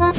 Pendengar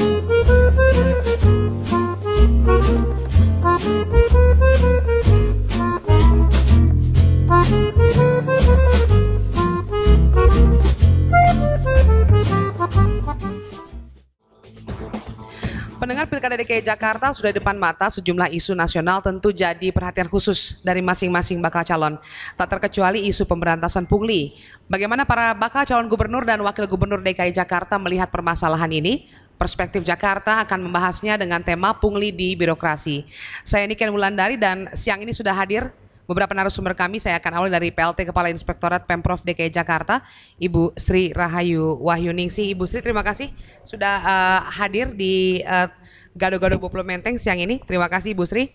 Pilkada DKI Jakarta sudah depan mata sejumlah isu nasional tentu jadi perhatian khusus dari masing-masing bakal calon. Tak terkecuali isu pemberantasan pungli. Bagaimana para bakal calon gubernur dan wakil gubernur DKI Jakarta melihat permasalahan ini? Perspektif Jakarta akan membahasnya dengan tema pungli di birokrasi. Saya Niken Wulandari dan siang ini sudah hadir beberapa narasumber kami saya akan awali dari PLT Kepala Inspektorat Pemprov DKI Jakarta Ibu Sri Rahayu Wahyuningsi Ibu Sri terima kasih sudah uh, hadir di uh, Gado-Gado Boplo Menteng siang ini terima kasih Ibu Sri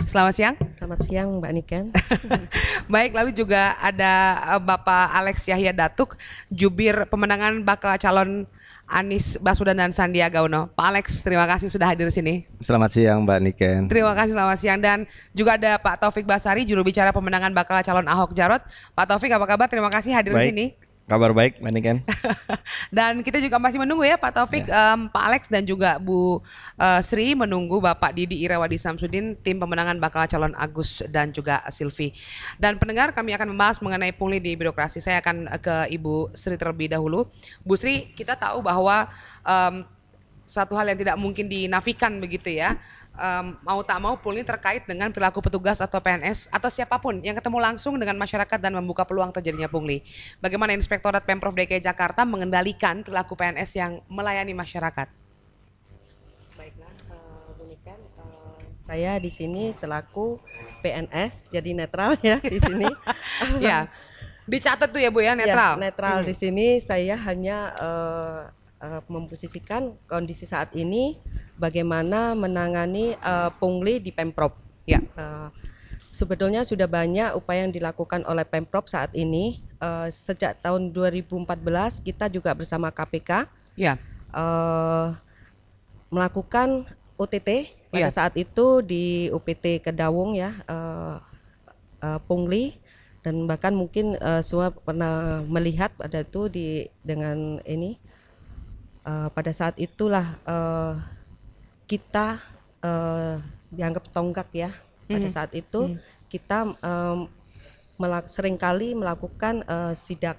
Selamat siang. Selamat siang Mbak Niken. Baik, lalu juga ada uh, Bapak Alex Yahya Datuk, jubir pemenangan bakal calon Anies Baswedan dan Sandiaga Uno. Pak Alex, terima kasih sudah hadir di sini. Selamat siang Mbak Niken. Terima kasih selamat siang dan juga ada Pak Taufik Basari, juru bicara pemenangan bakal calon Ahok Jarot. Pak Taufik, apa kabar? Terima kasih hadir Baik. di sini. Kabar baik, Mbak Niken. dan kita juga masih menunggu ya Pak Taufik, em, Pak Alex dan juga Bu eh, Sri menunggu Bapak Didi Irawadi Samsudin, tim pemenangan bakal calon Agus dan juga Silvi. Dan pendengar kami akan membahas mengenai pungli di birokrasi. Saya akan eh, ke Ibu Sri terlebih dahulu. Bu Sri, kita tahu bahwa em, satu hal yang tidak mungkin dinafikan begitu ya. Em, mau tak mau pungli terkait dengan perilaku petugas atau PNS atau siapa pun yang ketemu langsung dengan masyarakat dan membuka peluang terjadinya pungli. Bagaimana Inspektorat Pemprov DKI Jakarta mengendalikan perilaku PNS yang melayani masyarakat? Baiklah, eh, Bu Niken. eh, saya di sini selaku PNS, jadi netral ya di sini. ya, dicatat tuh ya Bu ya Ya, netral. netral di sini saya hanya eh, eh, memposisikan kondisi saat ini bagaimana menangani eh, pungli di Pemprov. Ya. Eh, sebetulnya sudah banyak upaya yang dilakukan oleh Pemprov saat ini. Eh, sejak tahun 2014 kita juga bersama KPK Ya. eh, melakukan OTT pada Iya. saat itu di UPT Kedawung ya eh, eh, Pungli dan bahkan mungkin eh, semua pernah melihat pada itu di dengan ini eh, pada saat itulah eh, kita eh, dianggap tonggak ya pada Mhm. saat itu kita em, melak- sering kali melakukan eh, sidak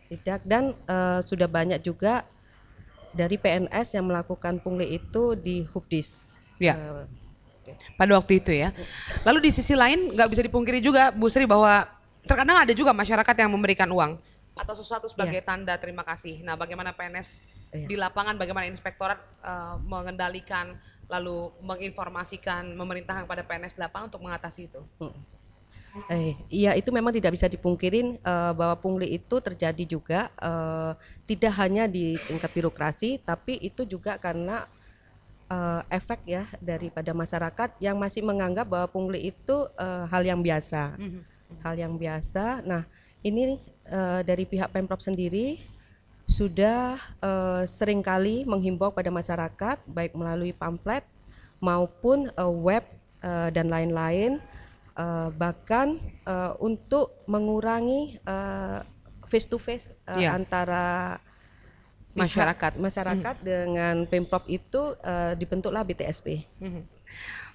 sidak dan eh, sudah banyak juga dari PNS yang melakukan pungli itu di Hubdis. Ya. Pada waktu itu ya. Lalu di sisi lain nggak bisa dipungkiri juga Bu Sri bahwa terkadang ada juga masyarakat yang memberikan uang atau sesuatu sebagai tanda terima kasih. Nah, bagaimana PNS Iya. di lapangan, bagaimana inspektorat eh, mengendalikan lalu menginformasikan memerintahkan kepada PNS di lapangan untuk mengatasi itu. Eh, iya itu memang tidak bisa dipungkirin eh, bahwa pungli itu terjadi juga eh, tidak hanya di tingkat birokrasi tapi itu juga karena eh, efek ya daripada masyarakat yang masih menganggap bahwa pungli itu eh, hal yang biasa hal yang biasa. Nah ini eh, dari pihak pemprov sendiri sudah eh, sering kali menghimbau pada masyarakat baik melalui pamflet maupun eh, web eh, dan lain-lain eh, bahkan eh, untuk mengurangi face to face Iya. antara pihak Masyarakat. masyarakat dengan pemprov itu eh, dibentuklah BTSP. Mhm.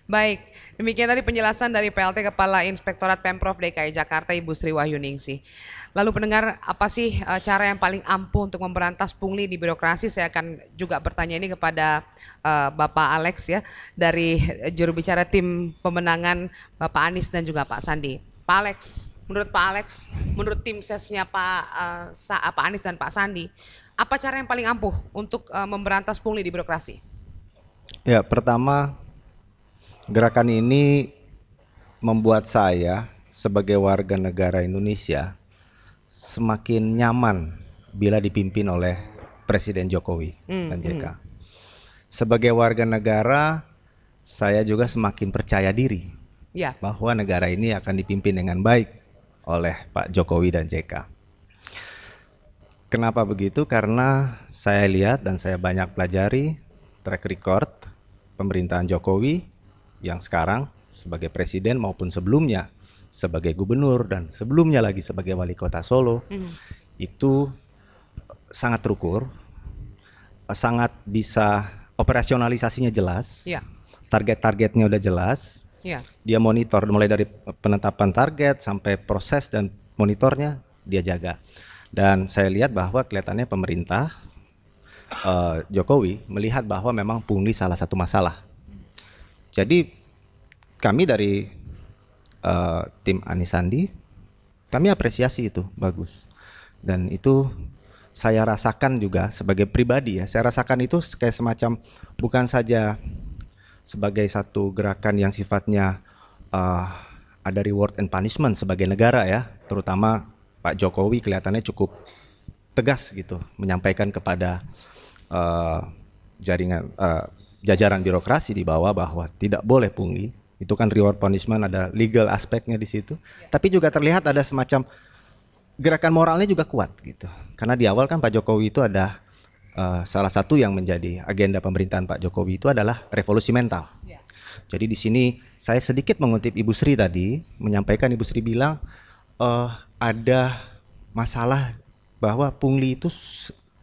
Baik, demikian tadi penjelasan dari PLT Kepala Inspektorat Pemprov DKI Jakarta Ibu Sri Wahyuningsi. Lalu pendengar, apa sih eh, cara yang paling ampuh untuk memberantas pungli di birokrasi? Saya akan juga bertanya ini kepada eh, Bapak Alex ya dari juru bicara tim pemenangan Bapak Anies dan juga Pak Sandi. Pak Alex, menurut Pak Alex, menurut tim sesnya Pak eh, Sa- Pak Anies dan Pak Sandi, apa cara yang paling ampuh untuk memberantas pungli di birokrasi? Ya, pertama gerakan ini membuat saya sebagai warga negara Indonesia semakin nyaman bila dipimpin oleh Presiden Jokowi Hmm, dan JK. Sebagai warga negara, saya juga semakin percaya diri Ya. bahwa negara ini akan dipimpin dengan baik oleh Pak Jokowi dan JK. Kenapa begitu? Karena saya lihat dan saya banyak pelajari track record pemerintahan Jokowi yang sekarang sebagai presiden maupun sebelumnya sebagai gubernur dan sebelumnya lagi sebagai wali kota Solo Mhm. itu sangat terukur sangat bisa operasionalisasinya jelas. Ya. Target-targetnya udah jelas. Ya. Dia monitor mulai dari penetapan target sampai proses dan monitornya dia jaga. Dan saya lihat bahwa kelihatannya pemerintah uh, Jokowi melihat bahwa memang pungli salah satu masalah. Jadi kami dari uh, tim Anisandi kami apresiasi itu bagus. Dan itu saya rasakan juga sebagai pribadi ya. Saya rasakan itu kayak semacam bukan saja sebagai satu gerakan yang sifatnya uh, ada reward and punishment sebagai negara ya, terutama Pak Jokowi kelihatannya cukup tegas gitu menyampaikan kepada uh, jaringan uh, jajaran birokrasi di bawah bahwa tidak boleh pungli. Itu kan reward punishment ada legal aspeknya di situ. Ya. Tapi juga terlihat ada semacam gerakan moralnya juga kuat gitu. Karena di awal kan Pak Jokowi itu ada uh, salah satu yang menjadi agenda pemerintahan Pak Jokowi itu adalah revolusi mental. Ya. Jadi di sini saya sedikit mengutip Ibu Sri tadi menyampaikan Ibu Sri bilang uh, ada masalah bahwa pungli itu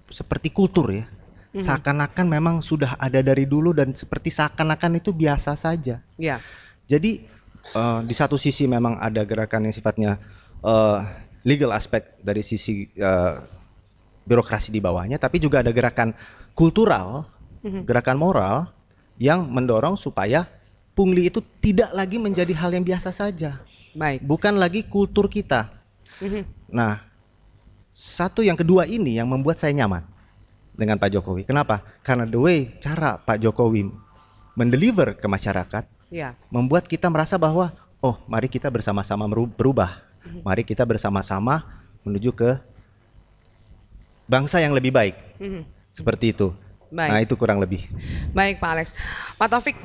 seperti kultur ya. Mm-hmm. Seakan-akan memang sudah ada dari dulu dan seperti seakan-akan itu biasa saja. Ya. Jadi uh, di satu sisi memang ada gerakan yang sifatnya uh, legal aspek dari sisi uh, birokrasi di bawahnya, tapi juga ada gerakan kultural, mm-hmm. gerakan moral yang mendorong supaya pungli itu tidak lagi menjadi hal yang biasa saja. Baik. Bukan lagi kultur kita. Mm-hmm. Nah, satu yang kedua ini yang membuat saya nyaman dengan Pak Jokowi. Kenapa? Karena the way cara Pak Jokowi mendeliver ke masyarakat, yeah. membuat kita merasa bahwa oh, mari kita bersama-sama berubah. Mm-hmm. Mari kita bersama-sama menuju ke bangsa yang lebih baik. Mm-hmm. Seperti itu. Baik. Nah, itu kurang lebih. Baik, Pak Alex. Pak Taufik,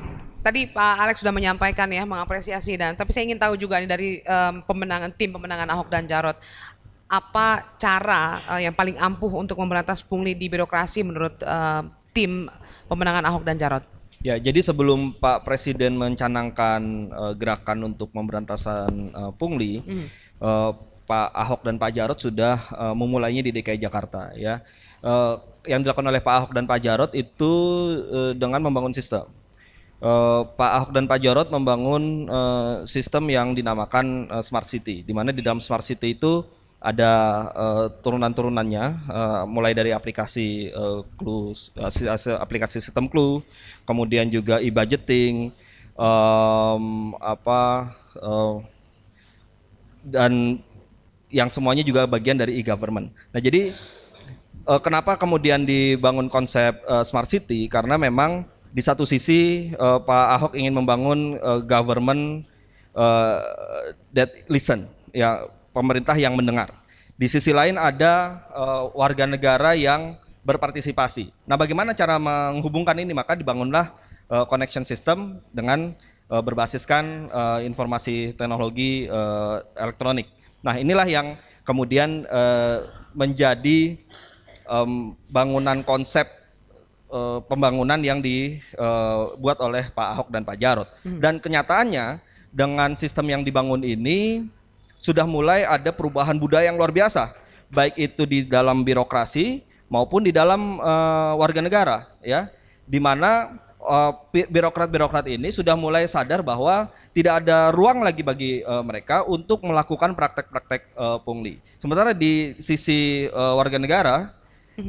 tadi Pak Alex sudah menyampaikan ya mengapresiasi dan tapi saya ingin tahu juga nih dari um, pemenangan tim pemenangan Ahok dan Jarot apa cara uh, yang paling ampuh untuk memberantas pungli di birokrasi menurut uh, tim pemenangan Ahok dan Jarot? Ya, jadi sebelum Pak Presiden mencanangkan uh, gerakan untuk pemberantasan uh, pungli, mm. uh, Pak Ahok dan Pak Jarot sudah uh, memulainya di DKI Jakarta ya. Uh, yang dilakukan oleh Pak Ahok dan Pak Jarot itu uh, dengan membangun sistem. Uh, Pak Ahok dan Pak Jarot membangun uh, sistem yang dinamakan uh, Smart City, di mana di dalam Smart City itu ada uh, turunan-turunannya, uh, mulai dari aplikasi uh, Clue, aplikasi sistem Clue, kemudian juga e-budgeting, um, apa uh, dan yang semuanya juga bagian dari e-government. Nah, jadi uh, kenapa kemudian dibangun konsep uh, smart city? Karena memang di satu sisi uh, Pak Ahok ingin membangun uh, government uh, that listen, ya pemerintah yang mendengar. Di sisi lain ada uh, warga negara yang berpartisipasi. Nah, bagaimana cara menghubungkan ini? Maka dibangunlah uh, connection system dengan uh, berbasiskan uh, informasi teknologi uh, elektronik. Nah, inilah yang kemudian uh, menjadi um, bangunan konsep uh, pembangunan yang dibuat uh, oleh Pak Ahok dan Pak Jarot. Hmm. Dan kenyataannya dengan sistem yang dibangun ini sudah mulai ada perubahan budaya yang luar biasa, baik itu di dalam birokrasi maupun di dalam uh, warga negara, ya, di mana uh, birokrat-birokrat ini sudah mulai sadar bahwa tidak ada ruang lagi bagi uh, mereka untuk melakukan praktek-praktek uh, pungli. Sementara di sisi uh, warga negara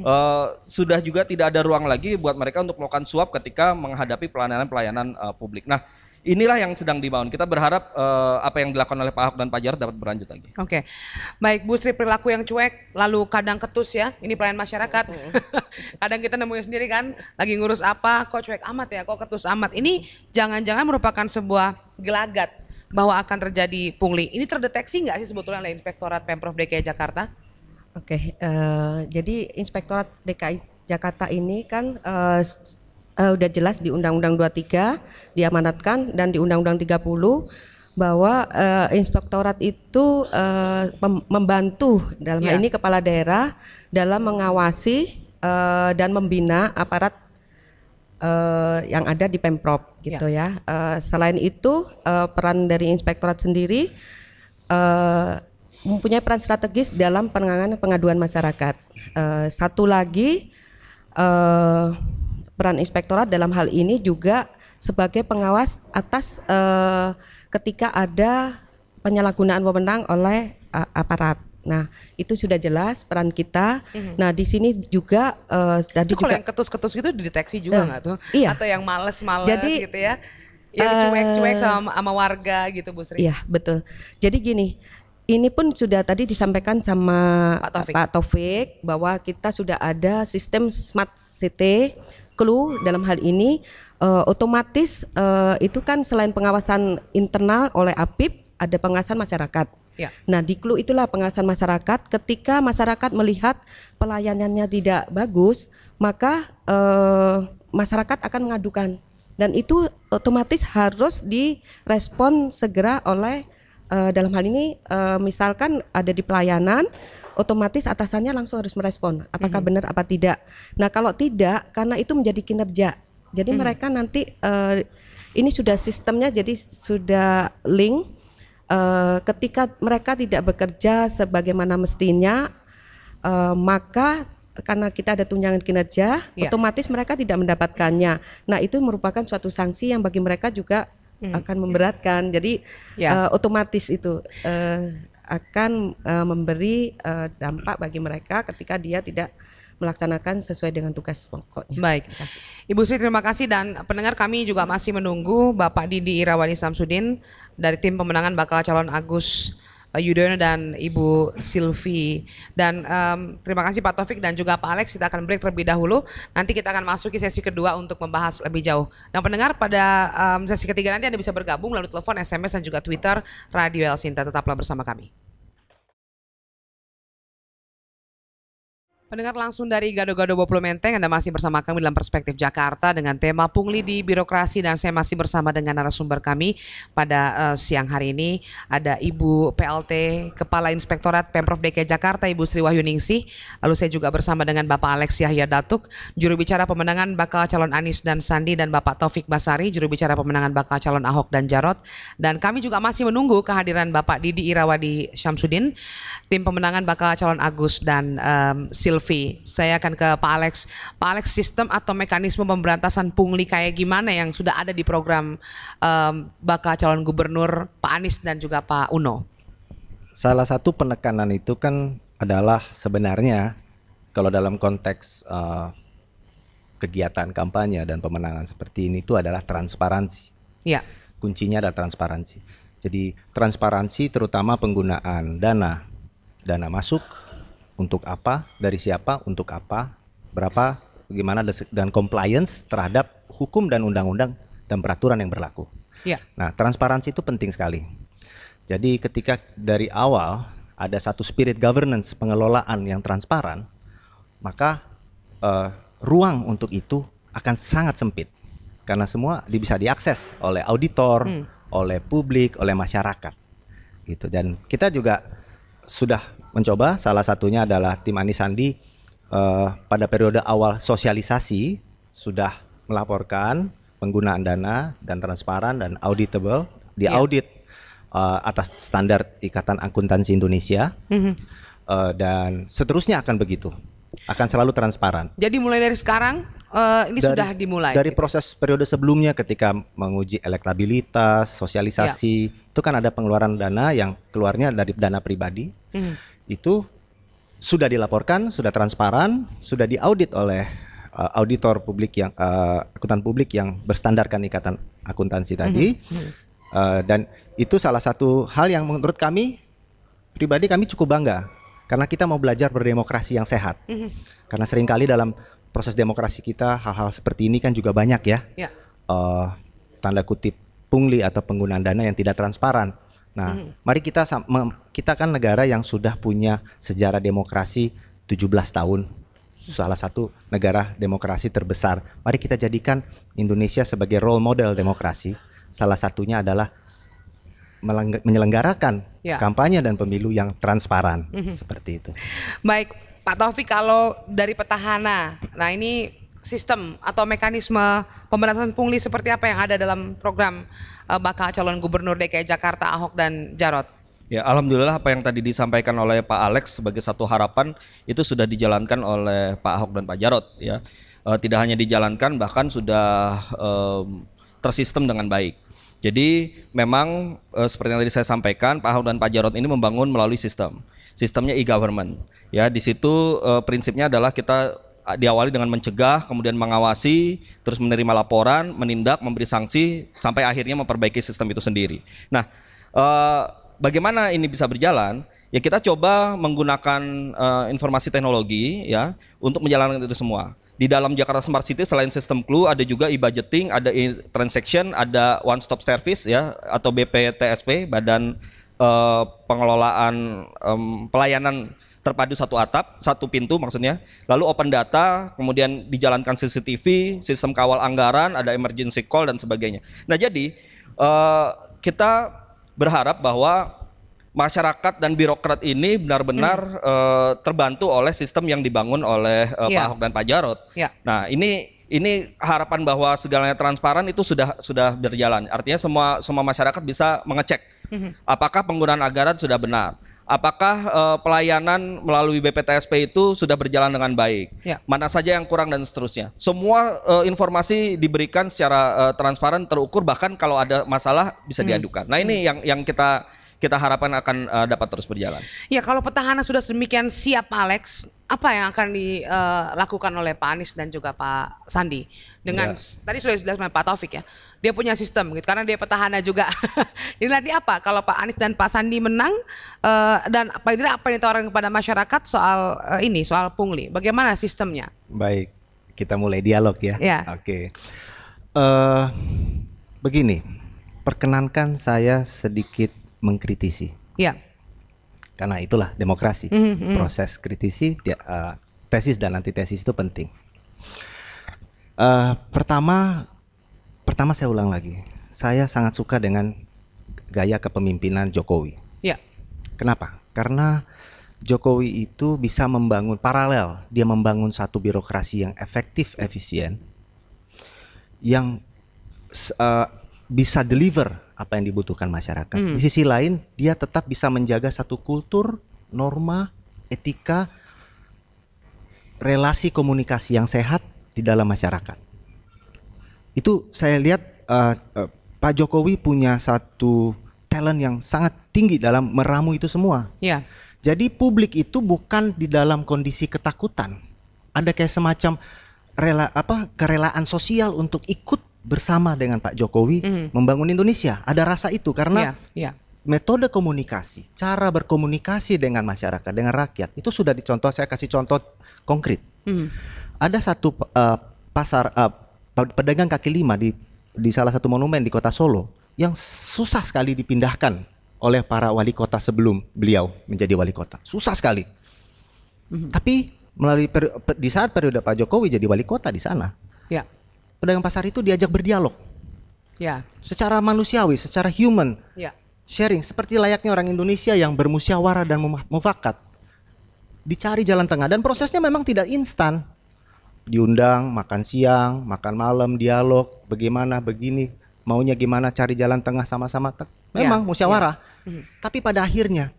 uh, sudah juga tidak ada ruang lagi buat mereka untuk melakukan suap ketika menghadapi pelayanan-pelayanan uh, publik. Nah, inilah yang sedang dibangun. Kita berharap uh, apa yang dilakukan oleh Pak Ahok dan Pak Jarod dapat berlanjut lagi. Oke, okay. baik Bu Sri perilaku yang cuek, lalu kadang ketus ya, ini pelayan masyarakat. kadang kita nemuin sendiri kan, lagi ngurus apa, kok cuek amat ya, kok ketus amat. Ini jangan-jangan merupakan sebuah gelagat bahwa akan terjadi pungli. Ini terdeteksi nggak sih sebetulnya oleh Inspektorat Pemprov DKI Jakarta? Oke, okay, uh, eh, jadi Inspektorat DKI Jakarta ini kan uh, uh, udah jelas di Undang-Undang 23 diamanatkan dan di Undang-Undang 30 bahwa uh, inspektorat itu uh, membantu dalam yeah. hal ya. ini kepala daerah dalam mengawasi uh, dan membina aparat uh, yang ada di pemprov gitu yeah. ya. Uh, selain itu uh, peran dari inspektorat sendiri uh, mempunyai peran strategis dalam penanganan pengaduan masyarakat. Uh, satu lagi eh, peran inspektorat dalam hal ini juga sebagai pengawas atas eh, ketika ada penyalahgunaan wewenang oleh eh, aparat. Nah, itu sudah jelas peran kita. Nah, di sini juga eh, tadi Itu kalau juga yang ketus-ketus gitu dideteksi juga Eh, nggak tuh? iya. Atau yang males-males gitu ya? Yang cuek-cuek sama, sama warga gitu Bu Sri? Iya, betul. Jadi gini, ini pun sudah tadi disampaikan sama Pak Taufik. Taufik bahwa kita sudah ada sistem smart city clue dalam hal ini eh, otomatis eh, itu kan selain pengawasan internal oleh APIP ada pengawasan masyarakat. Ya. Nah, di clue itulah pengawasan masyarakat ketika masyarakat melihat pelayanannya tidak bagus, maka eh, masyarakat akan mengadukan dan itu otomatis harus direspon segera oleh eh, dalam hal ini eh, misalkan ada di pelayanan otomatis atasannya langsung harus merespon apakah benar apa tidak. Nah, kalau tidak karena itu menjadi kinerja. Jadi mereka nanti eh, ini sudah sistemnya jadi sudah link eh, ketika mereka tidak bekerja sebagaimana mestinya eh, maka karena kita ada tunjangan kinerja, Ya. otomatis mereka tidak mendapatkannya. Nah, itu merupakan suatu sanksi yang bagi mereka juga akan memberatkan. Jadi Ya. eh, otomatis itu eh, akan eh, memberi eh, dampak bagi mereka ketika dia tidak melaksanakan sesuai dengan tugas pokoknya. Baik. Terima kasih. Ibu Sri terima kasih dan pendengar kami juga masih menunggu Bapak Didi Irawadi Samsudin dari tim pemenangan bakal calon Agus Yudhoyono dan Ibu Silvi dan em, terima kasih Pak Taufik dan juga Pak Alex. Kita akan break terlebih dahulu. Nanti kita akan masuki sesi kedua untuk membahas lebih jauh. Dan pendengar pada em, sesi ketiga nanti Anda bisa bergabung melalui telepon SMS dan juga Twitter Radio El Sinta. Tetaplah bersama kami Pendengar langsung dari Gado-Gado Boplo Menteng, Anda masih bersama kami dalam Perspektif Jakarta dengan tema pungli di birokrasi dan saya masih bersama dengan narasumber kami pada eh, siang hari ini. Ada Ibu PLT Kepala Inspektorat Pemprov DKI Jakarta Ibu Sri Wahyuningsih, lalu saya juga bersama dengan Bapak Alex Yahya Datuk, juru bicara pemenangan bakal calon Anies dan Sandi dan Bapak Taufik Basari, juru bicara pemenangan bakal calon Ahok dan Jarot. Dan kami juga masih menunggu kehadiran Bapak Didi Irawadi Syamsuddin, tim pemenangan bakal calon Agus dan em, Silvi. Saya akan ke Pak Alex. Pak Alex, sistem atau mekanisme pemberantasan pungli kayak gimana yang sudah ada di program em, bakal calon gubernur Pak Anies dan juga Pak Uno? Salah satu penekanan itu kan adalah sebenarnya kalau dalam konteks eh, kegiatan kampanye dan pemenangan seperti ini itu adalah transparansi. Ya, Kuncinya adalah transparansi. Jadi transparansi terutama penggunaan dana. Dana masuk untuk apa, dari siapa, untuk apa, berapa, bagaimana dan compliance terhadap hukum dan undang-undang dan peraturan yang berlaku. ya, Nah, transparansi itu penting sekali. Jadi ketika dari awal ada satu spirit governance pengelolaan yang transparan, maka eh, ruang untuk itu akan sangat sempit karena semua bisa diakses oleh auditor, oleh publik, oleh masyarakat. Gitu. Dan kita juga sudah mencoba salah satunya adalah tim Anies Sandi eh, pada periode awal sosialisasi sudah melaporkan penggunaan dana dan transparan dan auditable diaudit eh, atas standar Ikatan Akuntansi Indonesia Mhm. eh, dan seterusnya akan begitu akan selalu transparan Jadi mulai dari sekarang eh, ini Dari- sudah dimulai. dari gitu. proses periode sebelumnya ketika menguji elektabilitas sosialisasi itu kan ada pengeluaran dana yang keluarnya dari dana pribadi Mhm. Itu sudah dilaporkan, sudah transparan, sudah diaudit oleh uh, auditor publik yang uh, akuntan publik yang berstandarkan ikatan akuntansi tadi. Uh, dan itu salah satu hal yang menurut kami pribadi kami cukup bangga karena kita mau belajar berdemokrasi yang sehat. Karena sering kali dalam proses demokrasi kita hal-hal seperti ini kan juga banyak ya Ya. eh, tanda kutip pungli atau penggunaan dana yang tidak transparan. Nah, mari kita kita kan negara yang sudah punya sejarah demokrasi 17 tahun. Salah satu negara demokrasi terbesar. Mari kita jadikan Indonesia sebagai role model demokrasi. Salah satunya adalah menyelenggarakan Ya. kampanye dan pemilu yang transparan seperti itu. Baik, Pak Taufik kalau dari petahana, nah ini sistem atau mekanisme pemberantasan pungli seperti apa yang ada dalam program bakal calon gubernur DKI Jakarta Ahok dan Jarot? Ya, alhamdulillah apa yang tadi disampaikan oleh Pak Alex sebagai satu harapan itu sudah dijalankan oleh Pak Ahok dan Pak Jarot ya. eh, tidak hanya dijalankan bahkan sudah em, tersistem dengan baik. Jadi memang eh, seperti yang tadi saya sampaikan, Pak Ahok dan Pak Jarod ini membangun melalui sistem. Sistemnya e-government. Ya, di situ eh, prinsipnya adalah kita diawali dengan mencegah, kemudian mengawasi, terus menerima laporan, menindak, memberi sanksi, sampai akhirnya memperbaiki sistem itu sendiri. Nah, eh, bagaimana ini bisa berjalan? Ya kita coba menggunakan eh, informasi teknologi ya untuk menjalankan itu semua. Di dalam Jakarta Smart City selain sistem clue ada juga e-budgeting, ada e-transaction, ada one stop service ya atau BPTSP, Badan eh, Pengelolaan Pelayanan Terpadu Satu Atap, satu pintu maksudnya. Lalu open data, kemudian dijalankan CCTV, sistem kawal anggaran, ada emergency call dan sebagainya. Nah, jadi eh, kita berharap bahwa masyarakat dan birokrat ini benar-benar eh, terbantu oleh sistem yang dibangun oleh eh, Pak Iya. Ahok dan Pak Jarot. Ya. Nah, ini ini harapan bahwa segalanya transparan itu sudah sudah berjalan. Artinya semua semua masyarakat bisa mengecek apakah penggunaan anggaran sudah benar. Apakah eh, pelayanan melalui BPTSP itu sudah berjalan dengan baik? Ya. Mana saja yang kurang dan seterusnya. Semua eh, informasi diberikan secara eh, transparan, terukur bahkan kalau ada masalah bisa diadukan. Nah, ini yang yang kita kita harapkan akan eh, dapat terus berjalan. Ya kalau petahana sudah sedemikian siap Alex, apa yang akan dilakukan oleh Pak Anies dan juga Pak Sandi dengan tadi sudah dijelaskan Pak Taufik ya, dia punya sistem gitu karena dia petahana juga. Ini nanti apa kalau Pak Anies dan Pak Sandi menang eh, dan paling tidak apa yang ditawarkan kepada masyarakat soal eh, ini soal pungli, bagaimana sistemnya? Baik, kita mulai dialog ya. Ya. Oke. Eh, begini, perkenankan saya sedikit mengkritisi. Ya, Karena itulah demokrasi. Mhm, mhm. Proses kritisi, dia- eh, tesis dan antitesis itu penting. Eh, pertama, pertama saya ulang lagi. Saya sangat suka dengan gaya kepemimpinan Jokowi. ya, Kenapa? Karena Jokowi itu bisa membangun paralel, dia membangun satu birokrasi yang efektif, efisien, yang eh, bisa deliver apa yang dibutuhkan masyarakat. Hmm. Di sisi lain, dia tetap bisa menjaga satu kultur, norma, etika, relasi komunikasi yang sehat di dalam masyarakat. Itu saya lihat eh, eh, Pak Jokowi punya satu talent yang sangat tinggi dalam meramu itu semua. ya, Jadi publik itu bukan di dalam kondisi ketakutan. Ada kayak semacam rela apa kerelaan sosial untuk ikut bersama dengan Pak Jokowi Mhm. membangun Indonesia. Ada rasa itu karena ya, ya, metode komunikasi, cara berkomunikasi dengan masyarakat, dengan rakyat itu sudah dicontoh. Saya kasih contoh konkret. Mhm. Ada satu eh, pasar eh, pedagang kaki lima di di salah satu monumen di kota Solo yang susah sekali dipindahkan oleh para wali kota sebelum beliau menjadi wali kota. Susah sekali. Tapi melalui peri- pe- di saat periode Pak Jokowi jadi wali kota di sana, ya, pedagang pasar itu diajak berdialog ya, secara manusiawi, secara human, ya, sharing seperti layaknya orang Indonesia yang bermusyawarah dan mema- mufakat. Dicari jalan tengah dan prosesnya memang tidak instan. Diundang, makan siang, makan malam, dialog, bagaimana, begini, maunya gimana, cari jalan tengah sama-sama. Memang Ya, musyawarah. Mhm. Tapi pada akhirnya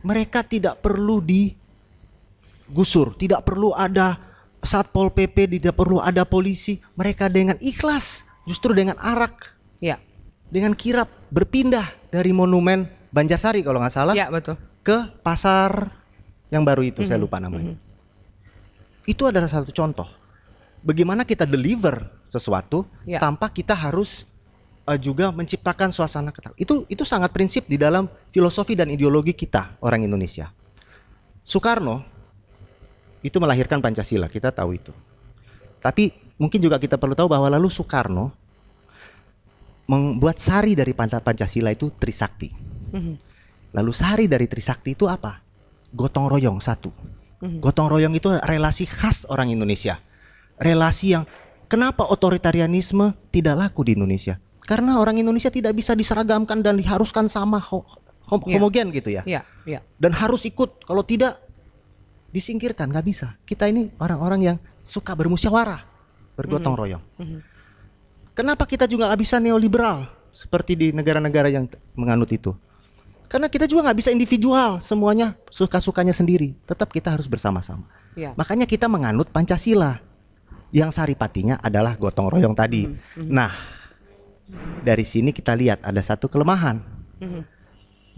mereka tidak perlu digusur, tidak perlu ada satpol pp, tidak perlu ada polisi. Mereka dengan ikhlas, justru dengan arak, ya, dengan kirap berpindah dari monumen Banjarsari kalau nggak salah ya betul. ke pasar yang baru itu saya Mhm, lupa namanya. Itu adalah satu contoh bagaimana kita deliver sesuatu Ya. tanpa kita harus uh, juga menciptakan suasana ketakutan. Itu itu sangat prinsip di dalam filosofi dan ideologi kita orang Indonesia. Soekarno itu melahirkan Pancasila, kita tahu itu. Tapi mungkin juga kita perlu tahu bahwa lalu Soekarno membuat sari dari Panca- Pancasila itu Trisakti. Mhm. Lalu sari dari Trisakti itu apa? Gotong royong satu. Mhm. Gotong royong itu relasi khas orang Indonesia. Relasi yang kenapa otoritarianisme tidak laku di Indonesia? Karena orang Indonesia tidak bisa diseragamkan dan diharuskan sama ho- hom- Ya. homogen gitu ya. Ya, ya, Dan harus ikut. Kalau tidak disingkirkan nggak bisa. Kita ini orang-orang yang suka bermusyawarah, bergotong royong. Mhm. Kenapa kita juga nggak bisa neoliberal seperti di negara-negara yang menganut itu? Karena kita juga nggak bisa individual, semuanya suka-sukanya sendiri. Tetap kita harus bersama-sama. ya, Makanya kita menganut Pancasila. Yang saripatinya adalah gotong royong tadi. Nah, dari sini kita lihat ada satu kelemahan.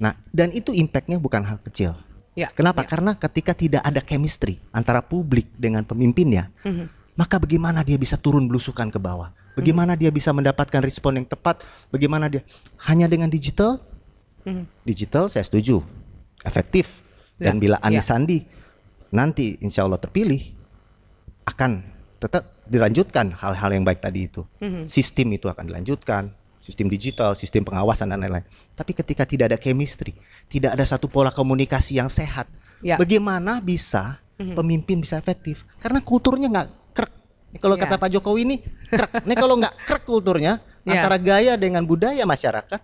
Nah, dan itu impactnya bukan hal kecil. Ya. Kenapa? ya. Karena ketika tidak ada chemistry antara publik dengan pemimpinnya, Mhm. maka bagaimana dia bisa turun belusukan ke bawah? Bagaimana dia bisa mendapatkan respon yang tepat? Bagaimana dia hanya dengan digital? Mhm. Digital saya setuju, efektif. Dan Ya, bila Anies ya. Sandi nanti insya Allah terpilih, akan tetap dilanjutkan hal-hal yang baik tadi itu. Mhm. Sistem itu akan dilanjutkan, sistem digital, sistem pengawasan dan lain-lain. Tapi ketika tidak ada chemistry, tidak ada satu pola komunikasi yang sehat, Ya. bagaimana bisa pemimpin bisa efektif? Karena kulturnya nggak krek. Ini kalau Ya. kata Pak Jokowi ini krek. Ini kalau nggak krek kulturnya Ya. antara gaya dengan budaya masyarakat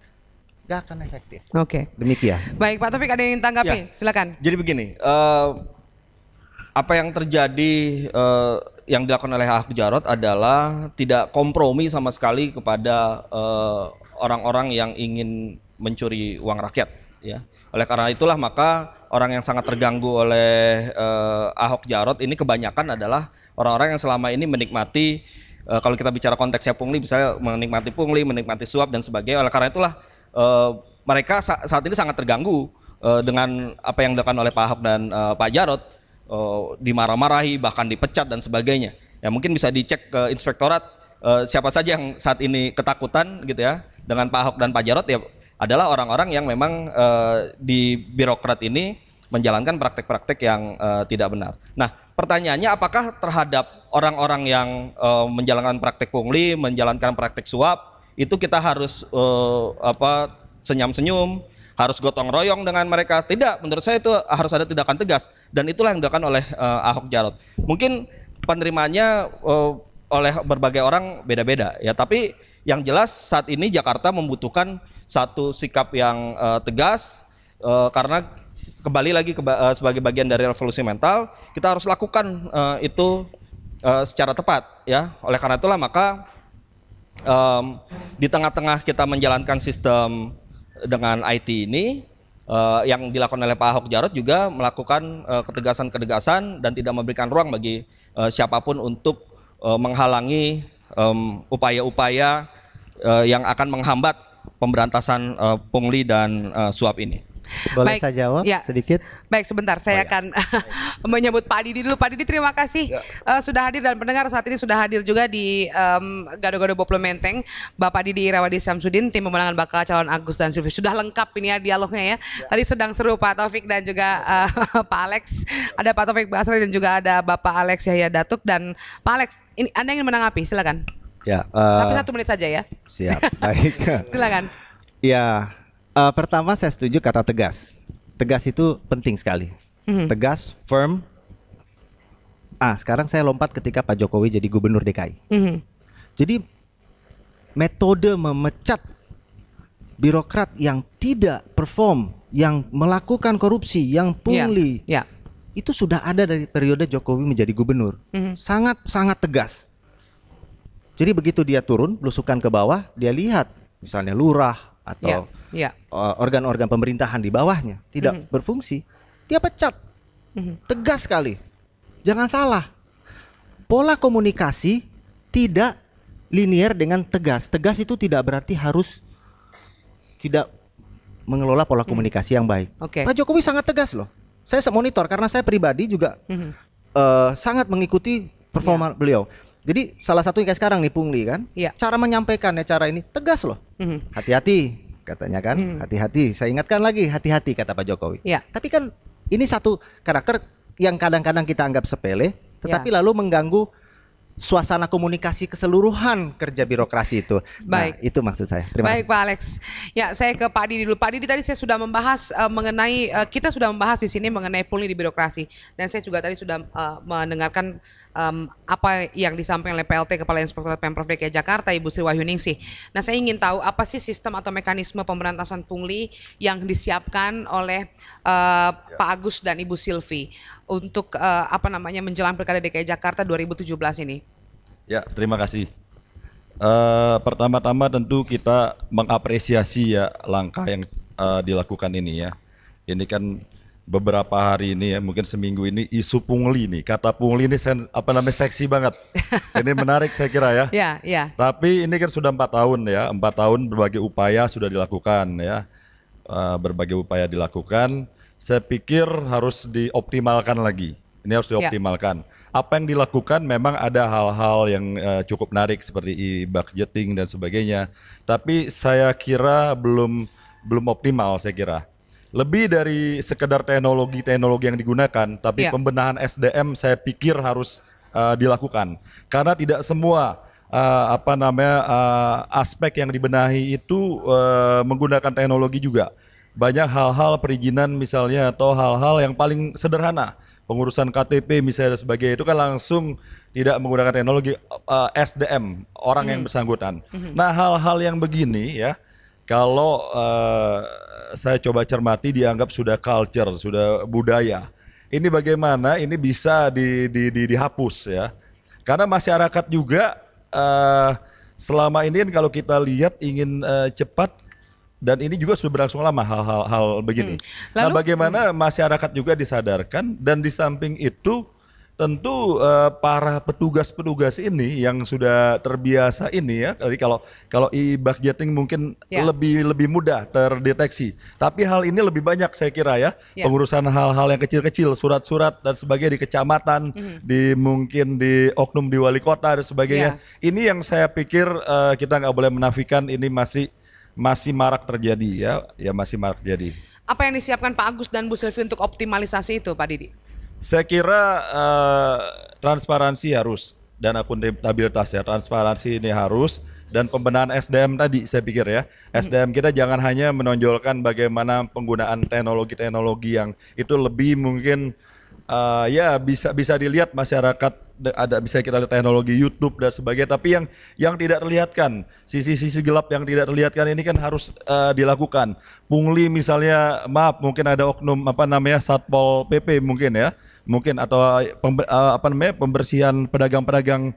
nggak akan efektif. Oke. Demikian. Baik, Pak Taufik ada yang ingin tanggapi? Ya. Silakan. Jadi begini, eh, apa yang terjadi eh, yang dilakukan oleh Ahok Jarot adalah tidak kompromi sama sekali kepada eh, orang-orang yang ingin mencuri uang rakyat. Ya, oleh karena itulah maka orang yang sangat terganggu oleh eh, Ahok Jarot ini kebanyakan adalah orang-orang yang selama ini menikmati eh, kalau kita bicara konteksnya pungli, misalnya menikmati pungli, menikmati suap dan sebagainya. Oleh karena itulah eh, mereka sa- saat ini sangat terganggu eh, dengan apa yang dilakukan oleh Pak Ahok dan eh, Pak Jarot eh, dimarah-marahi bahkan dipecat dan sebagainya. Ya mungkin bisa dicek ke inspektorat eh, siapa saja yang saat ini ketakutan gitu ya dengan Pak Ahok dan Pak Jarot ya adalah orang-orang yang memang eh, di birokrat ini menjalankan praktek-praktek yang tidak benar. Nah, pertanyaannya apakah terhadap orang-orang yang menjalankan praktek pungli, menjalankan praktek suap itu kita harus apa senyum-senyum, harus gotong royong dengan mereka. Tidak, menurut saya itu harus ada tindakan tegas dan itulah yang dilakukan oleh eh, Ahok Jarot. Mungkin penerimanya eh, oleh berbagai orang beda-beda ya, tapi yang jelas saat ini Jakarta membutuhkan satu sikap yang eh, tegas eh, karena kembali lagi ke, eh, sebagai bagian dari revolusi mental, kita harus lakukan eh, itu eh, secara tepat ya. Oleh karena itulah maka em, di tengah-tengah kita menjalankan sistem dengan IT ini eh, yang dilakukan oleh Pak Ahok Jarot juga melakukan eh, ketegasan-ketegasan dan tidak memberikan ruang bagi eh, siapa pun untuk eh, menghalangi upaya-upaya eh, yang akan menghambat pemberantasan eh, pungli dan eh, suap ini. Boleh saya jawab Ya, sedikit? Baik, sebentar. Saya akan menyebut Pak Didi dulu. Pak Didi, terima kasih eh, sudah hadir dan pendengar saat ini sudah hadir juga di em, Gado-Gado Boplo Menteng. Bapak Didi Irawadi Samsudin, tim pemenangan bakal calon Agus dan Silvi. Sudah lengkap ini ya dialognya ya. Tadi sedang seru Pak Taufik dan juga eh, Pak Alex. Ada Pak Taufik Basri dan juga ada Bapak Alex Yahya Datuk dan Pak Alex. Ini Anda ingin menanggapi? Silakan. Ya, eh, Tapi satu menit saja ya. siap. Baik. Silakan. Ya, eh, pertama saya setuju kata tegas. Tegas itu penting sekali. Mhm. Tegas, firm. Ah, sekarang saya lompat ketika Pak Jokowi jadi gubernur DKI. Mhm. Jadi metode memecat birokrat yang tidak perform, yang melakukan korupsi, yang pungli, Ya. itu sudah ada dari periode Jokowi menjadi gubernur. Mhm. Sangat sangat tegas. Jadi begitu dia turun, belusukan ke bawah, dia lihat misalnya lurah. Atau Ya. uh, organ-organ pemerintahan di bawahnya tidak Mhm. berfungsi, dia pecat. Mhm. Tegas sekali. Jangan salah. Pola komunikasi tidak linier dengan tegas. Tegas itu tidak berarti harus tidak mengelola pola komunikasi yang baik. Oke. Pak Jokowi sangat tegas loh. Saya monitor karena saya pribadi juga Mhm. eh, sangat mengikuti performa beliau. Jadi salah satunya kayak sekarang nih Pungli kan, Iya. cara menyampaikannya cara ini tegas loh. Mhm. Hati-hati katanya kan, Hmm. hati-hati. Saya ingatkan lagi hati-hati kata Pak Jokowi. Ya. Tapi kan ini satu karakter yang kadang-kadang kita anggap sepele, tetapi Ya. lalu mengganggu suasana komunikasi keseluruhan kerja birokrasi itu. Baik. Nah, itu maksud saya. Terima Baik Pak Alex. Ya saya ke Pak Didi dulu. Pak Didi tadi saya sudah membahas eh, mengenai eh, kita sudah membahas di sini mengenai pungli di birokrasi dan saya juga tadi sudah eh, mendengarkan em, apa yang disampaikan oleh PLT Kepala Inspektorat Pemprov DKI Jakarta Ibu Sri Wahyuningsih. Nah saya ingin tahu apa sih sistem atau mekanisme pemberantasan pungli yang disiapkan oleh eh, Pak Agus dan Ibu Silvi untuk eh, apa namanya menjelang Pilkada DKI Jakarta 2017 ini. Ya, terima kasih. Eh, Pertama-tama tentu kita mengapresiasi ya langkah yang eh, dilakukan ini ya. Ini kan beberapa hari ini ya, mungkin seminggu ini isu pungli nih. Kata pungli ini sen, apa namanya seksi banget. ini menarik saya kira ya. Ya, ya. Tapi ini kan sudah empat tahun ya, empat tahun berbagai upaya sudah dilakukan ya, Eh, berbagai upaya dilakukan. Saya pikir harus dioptimalkan lagi. Ini harus dioptimalkan. Apa yang dilakukan memang ada hal-hal yang eh, cukup menarik seperti e-budgeting dan sebagainya. Tapi saya kira belum belum optimal saya kira. Lebih dari sekedar teknologi-teknologi yang digunakan, tapi Ya. pembenahan SDM saya pikir harus uh, dilakukan. Karena tidak semua uh, apa namanya uh, aspek yang dibenahi itu uh, menggunakan teknologi juga. Banyak hal-hal perizinan misalnya atau hal-hal yang paling sederhana. Pengurusan KTP misalnya dan sebagainya itu kan langsung tidak menggunakan teknologi uh, SDM orang yang bersangkutan. Nah hal-hal yang begini ya kalau uh, saya coba cermati dianggap sudah culture, sudah budaya. Ini bagaimana ini bisa di, di, di- dihapus ya? Karena masyarakat juga eh, selama ini kan kalau kita lihat ingin eh, cepat dan ini juga sudah berlangsung lama hal-hal hal begini. Nah, Lalu- bagaimana masyarakat juga disadarkan dan di samping itu tentu eh, para petugas-petugas ini yang sudah terbiasa ini ya. Jadi kalau kalau e-budgeting mungkin Ya. lebih lebih mudah terdeteksi. Tapi hal ini lebih banyak saya kira ya. Ya. Pengurusan hal-hal yang kecil-kecil, surat-surat dan sebagainya di kecamatan, Mhm. di mungkin di oknum di wali kota dan sebagainya. Ya. Ini yang saya pikir eh, kita nggak boleh menafikan ini masih masih marak terjadi ya, ya masih marak terjadi. Apa yang disiapkan Pak Agus dan Bu Sylvie untuk optimalisasi itu, Pak Didi? Saya kira eh, transparansi harus dan akuntabilitas ya. Transparansi ini harus dan pembenahan SDM tadi saya pikir ya. SDM kita jangan hanya menonjolkan bagaimana penggunaan teknologi-teknologi yang itu lebih mungkin eh, ya bisa bisa dilihat masyarakat ada bisa kita lihat teknologi YouTube dan sebagainya tapi yang yang tidak terlihatkan sisi-sisi gelap yang tidak terlihatkan ini kan harus eh, dilakukan pungli misalnya maaf mungkin ada oknum apa namanya satpol pp mungkin ya mungkin atau pembe- eh, apa namanya pembersihan pedagang-pedagang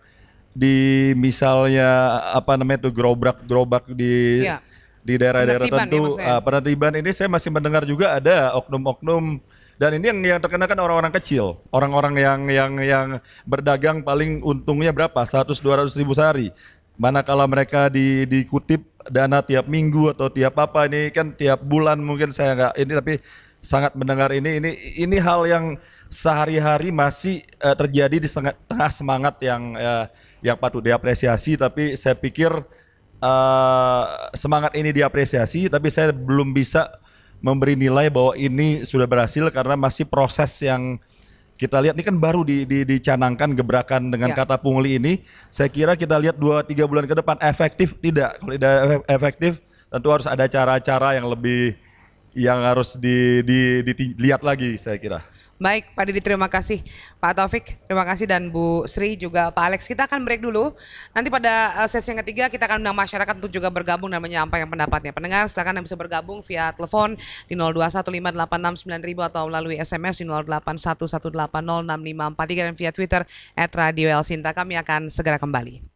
di misalnya apa namanya tuh gerobak gerobak di Iya. di daerah-daerah ya tertentu maksudnya? ah, penertiban ini saya masih mendengar juga ada oknum-oknum dan ini yang yang terkena kan orang-orang kecil, orang-orang yang yang yang berdagang paling untungnya berapa? 100 200 ribu sehari. Manakala mereka di, dikutip dana tiap minggu atau tiap apa ini kan tiap bulan mungkin saya nggak ini tapi sangat mendengar ini ini ini hal yang sehari-hari masih eh, terjadi di tengah semangat yang eh, yang patut diapresiasi tapi saya pikir eh, semangat ini diapresiasi tapi saya belum bisa memberi nilai bahwa ini sudah berhasil karena masih proses yang kita lihat. Ini kan baru di, di- dicanangkan gebrakan dengan Ya. kata pungli ini. Saya kira kita lihat 2-3 bulan ke depan efektif? Tidak. Kalau tidak efe- efektif tentu harus ada cara-cara yang lebih yang harus di, di, dilihat lagi saya kira Baik, Pak Didi terima kasih. Pak Taufik terima kasih dan Bu Sri juga Pak Alex. Kita akan break dulu. Nanti pada uh, sesi yang ketiga kita akan undang masyarakat untuk juga bergabung dan menyampaikan pendapatnya. Pendengar silakan yang bisa bergabung via telepon di 0215869000 atau melalui SMS di 0811806543 dan via Twitter @radio Elsinta. Kami akan segera kembali.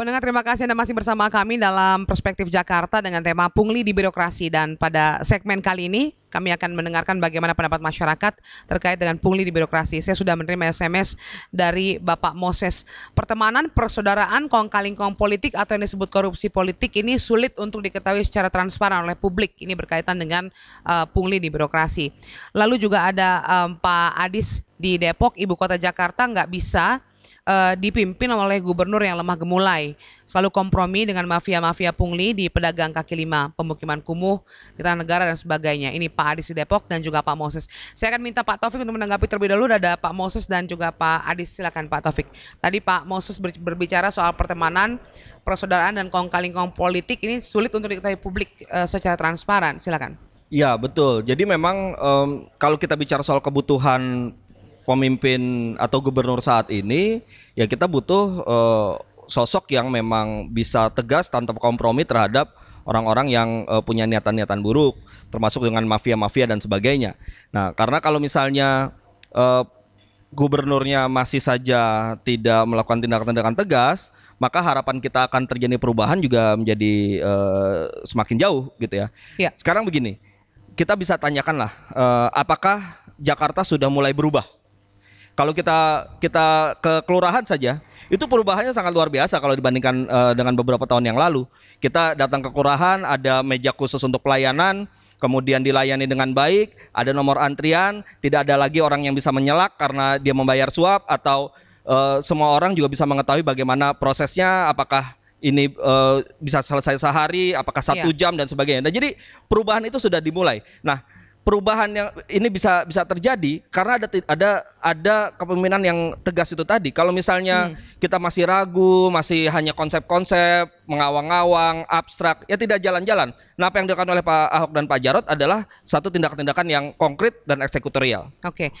Pendengar terima kasih Anda masih bersama kami dalam Perspektif Jakarta dengan tema pungli di birokrasi dan pada segmen kali ini kami akan mendengarkan bagaimana pendapat masyarakat terkait dengan pungli di birokrasi. Saya sudah menerima SMS dari Bapak Moses. Pertemanan, persaudaraan, kong kaling kong politik atau yang disebut korupsi politik ini sulit untuk diketahui secara transparan oleh publik. Ini berkaitan dengan uh, pungli di birokrasi. Lalu juga ada um, Pak Adis di Depok, Ibu Kota Jakarta nggak bisa eh, dipimpin oleh gubernur yang lemah gemulai, selalu kompromi dengan mafia-mafia pungli di pedagang kaki lima, pemukiman kumuh di tanah negara dan sebagainya. Ini Pak Adis di Depok dan juga Pak Moses. Saya akan minta Pak Taufik untuk menanggapi terlebih dahulu. Ada Pak Moses dan juga Pak Adis. Silakan Pak Taufik. Tadi Pak Moses ber- berbicara soal pertemanan, persaudaraan dan kong politik ini sulit untuk diketahui publik eh, secara transparan. Silakan. Ya betul. Jadi memang em, kalau kita bicara soal kebutuhan pemimpin atau gubernur saat ini, ya kita butuh eh, sosok yang memang bisa tegas tanpa kompromi terhadap orang-orang yang eh, punya niatan-niatan buruk, termasuk dengan mafia-mafia dan sebagainya. Nah, karena kalau misalnya eh, gubernurnya masih saja tidak melakukan tindakan-tindakan tegas, maka harapan kita akan terjadi perubahan juga menjadi eh, semakin jauh gitu ya. Ya. Sekarang begini, kita bisa tanyakan lah, eh, apakah Jakarta sudah mulai berubah? Kalau kita kita ke kelurahan saja, itu perubahannya sangat luar biasa kalau dibandingkan eh, dengan beberapa tahun yang lalu. Kita datang ke kelurahan, ada meja khusus untuk pelayanan, kemudian dilayani dengan baik, ada nomor antrian, tidak ada lagi orang yang bisa menyelak karena dia membayar suap atau eh, semua orang juga bisa mengetahui bagaimana prosesnya, apakah ini eh, bisa selesai sehari, apakah satu Iya. jam dan sebagainya. Nah, jadi perubahan itu sudah dimulai. Nah, perubahan yang ini bisa bisa terjadi karena ada ada ada kepemimpinan yang tegas itu tadi. Kalau misalnya kita masih ragu, masih hanya konsep-konsep, mengawang-awang, abstrak, ya tidak jalan-jalan. Nah, apa yang dilakukan oleh Pak Ahok dan Pak Jarot adalah satu tindakan-tindakan yang konkret dan eksekutorial. Oke,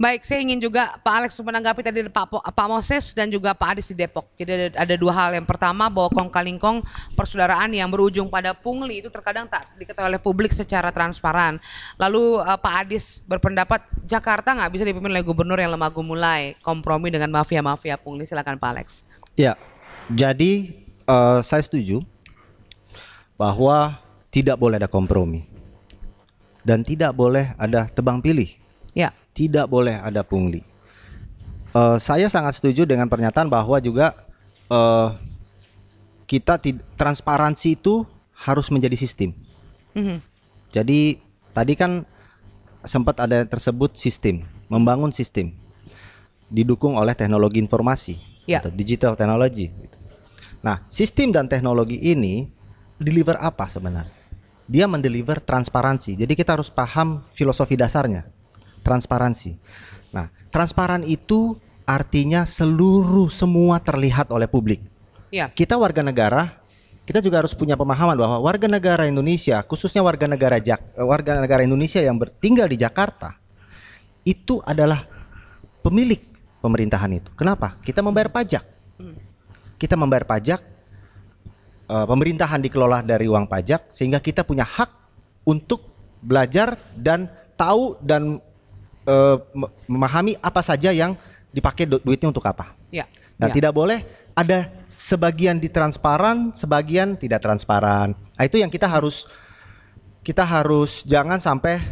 baik. Saya ingin juga Pak Alex menanggapi tadi Pak, Pak Moses dan juga Pak Adis di Depok. Jadi ada, ada dua hal. Yang pertama bahwa kong kali kong persaudaraan yang berujung pada pungli itu terkadang tak diketahui oleh publik secara transparan. Lalu eh, Pak Adis berpendapat Jakarta nggak bisa dipimpin oleh gubernur yang lemah gemulai, kompromi dengan mafia-mafia pungli. Silakan Pak Alex. Ya, jadi eh, saya setuju bahwa tidak boleh ada kompromi dan tidak boleh ada tebang pilih, Ya, tidak boleh ada pungli. Eh, saya sangat setuju dengan pernyataan bahwa juga eh, kita transparansi itu harus menjadi sistem. Mhm. Jadi tadi kan sempat ada yang tersebut sistem, membangun sistem, didukung oleh teknologi informasi Ya. atau digital technology. Nah, sistem dan teknologi ini deliver apa sebenarnya? Dia mendeliver transparansi. Jadi kita harus paham filosofi dasarnya, transparansi. Nah, transparan itu artinya seluruh semua terlihat oleh publik ya, kita warga negara kita juga harus punya pemahaman bahwa warga negara Indonesia khususnya warga negara Jak- eh, warga negara Indonesia yang bertinggal di Jakarta itu adalah pemilik pemerintahan itu. Kenapa? Kita membayar pajak. Kita membayar pajak eh, pemerintahan dikelola dari uang pajak sehingga kita punya hak untuk belajar dan tahu dan eh, me- memahami apa saja yang dipakai du- duitnya untuk apa. ya. Nah, ya. tidak boleh ada sebagian di transparan, sebagian tidak transparan. Nah, itu yang kita harus kita harus jangan sampai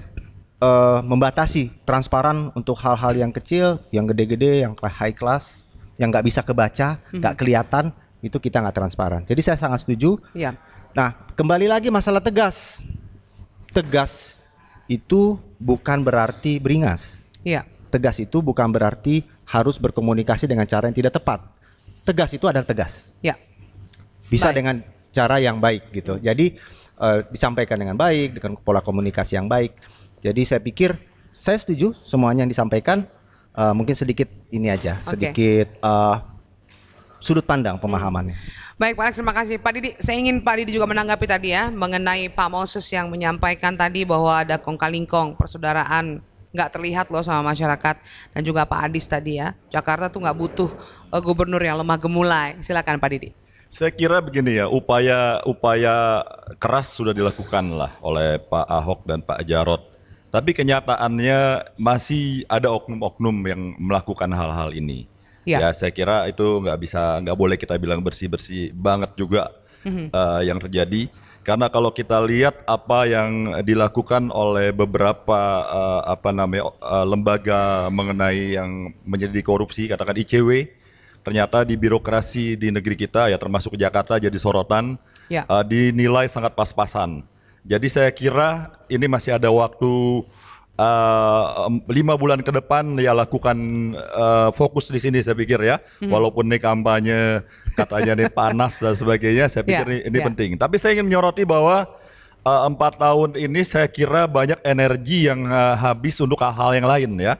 eh, membatasi transparan untuk hal-hal yang kecil, yang gede-gede, yang high class, yang nggak bisa kebaca, nggak kelihatan, itu kita nggak transparan. Jadi saya sangat setuju. Ya. Nah, kembali lagi masalah tegas. Tegas itu bukan berarti beringas. Ya. Tegas itu bukan berarti harus berkomunikasi dengan cara yang tidak tepat. Tegas itu adalah tegas. Ya. Bisa Baik. dengan cara yang baik gitu. Jadi eh, disampaikan dengan baik dengan pola komunikasi yang baik. Jadi saya pikir saya setuju semuanya yang disampaikan. Eh, mungkin sedikit ini aja, Oke. sedikit eh, sudut pandang pemahamannya. Baik Pak Alex, terima kasih. Pak Didi, saya ingin Pak Didi juga menanggapi tadi ya mengenai Pak Moses yang menyampaikan tadi bahwa ada kong kalingkong persaudaraan nggak terlihat loh sama masyarakat dan juga Pak Adis tadi ya Jakarta tuh nggak butuh eh, gubernur yang lemah gemulai. Silakan Pak Didi. Saya kira begini ya, upaya upaya keras sudah dilakukan lah oleh Pak Ahok dan Pak Jarot. Tapi kenyataannya masih ada oknum-oknum yang melakukan hal-hal ini. Ya. Ya, saya kira itu nggak bisa, nggak boleh kita bilang bersih-bersih banget juga eh, yang terjadi. Karena kalau kita lihat apa yang dilakukan oleh beberapa eh, apa namanya eh, lembaga mengenai yang menjadi korupsi, katakan ICW, ternyata di birokrasi di negeri kita ya termasuk Jakarta jadi sorotan Ya. eh, dinilai sangat pas-pasan. Jadi saya kira ini masih ada waktu eh, em, lima bulan ke depan ya lakukan eh, fokus di sini saya pikir ya. Hmm. Walaupun ini kampanye katanya ini panas dan sebagainya, saya pikir Ya, ini, ini ya. penting. Tapi saya ingin menyoroti bahwa eh, empat tahun ini saya kira banyak energi yang eh, habis untuk hal-hal yang lain ya.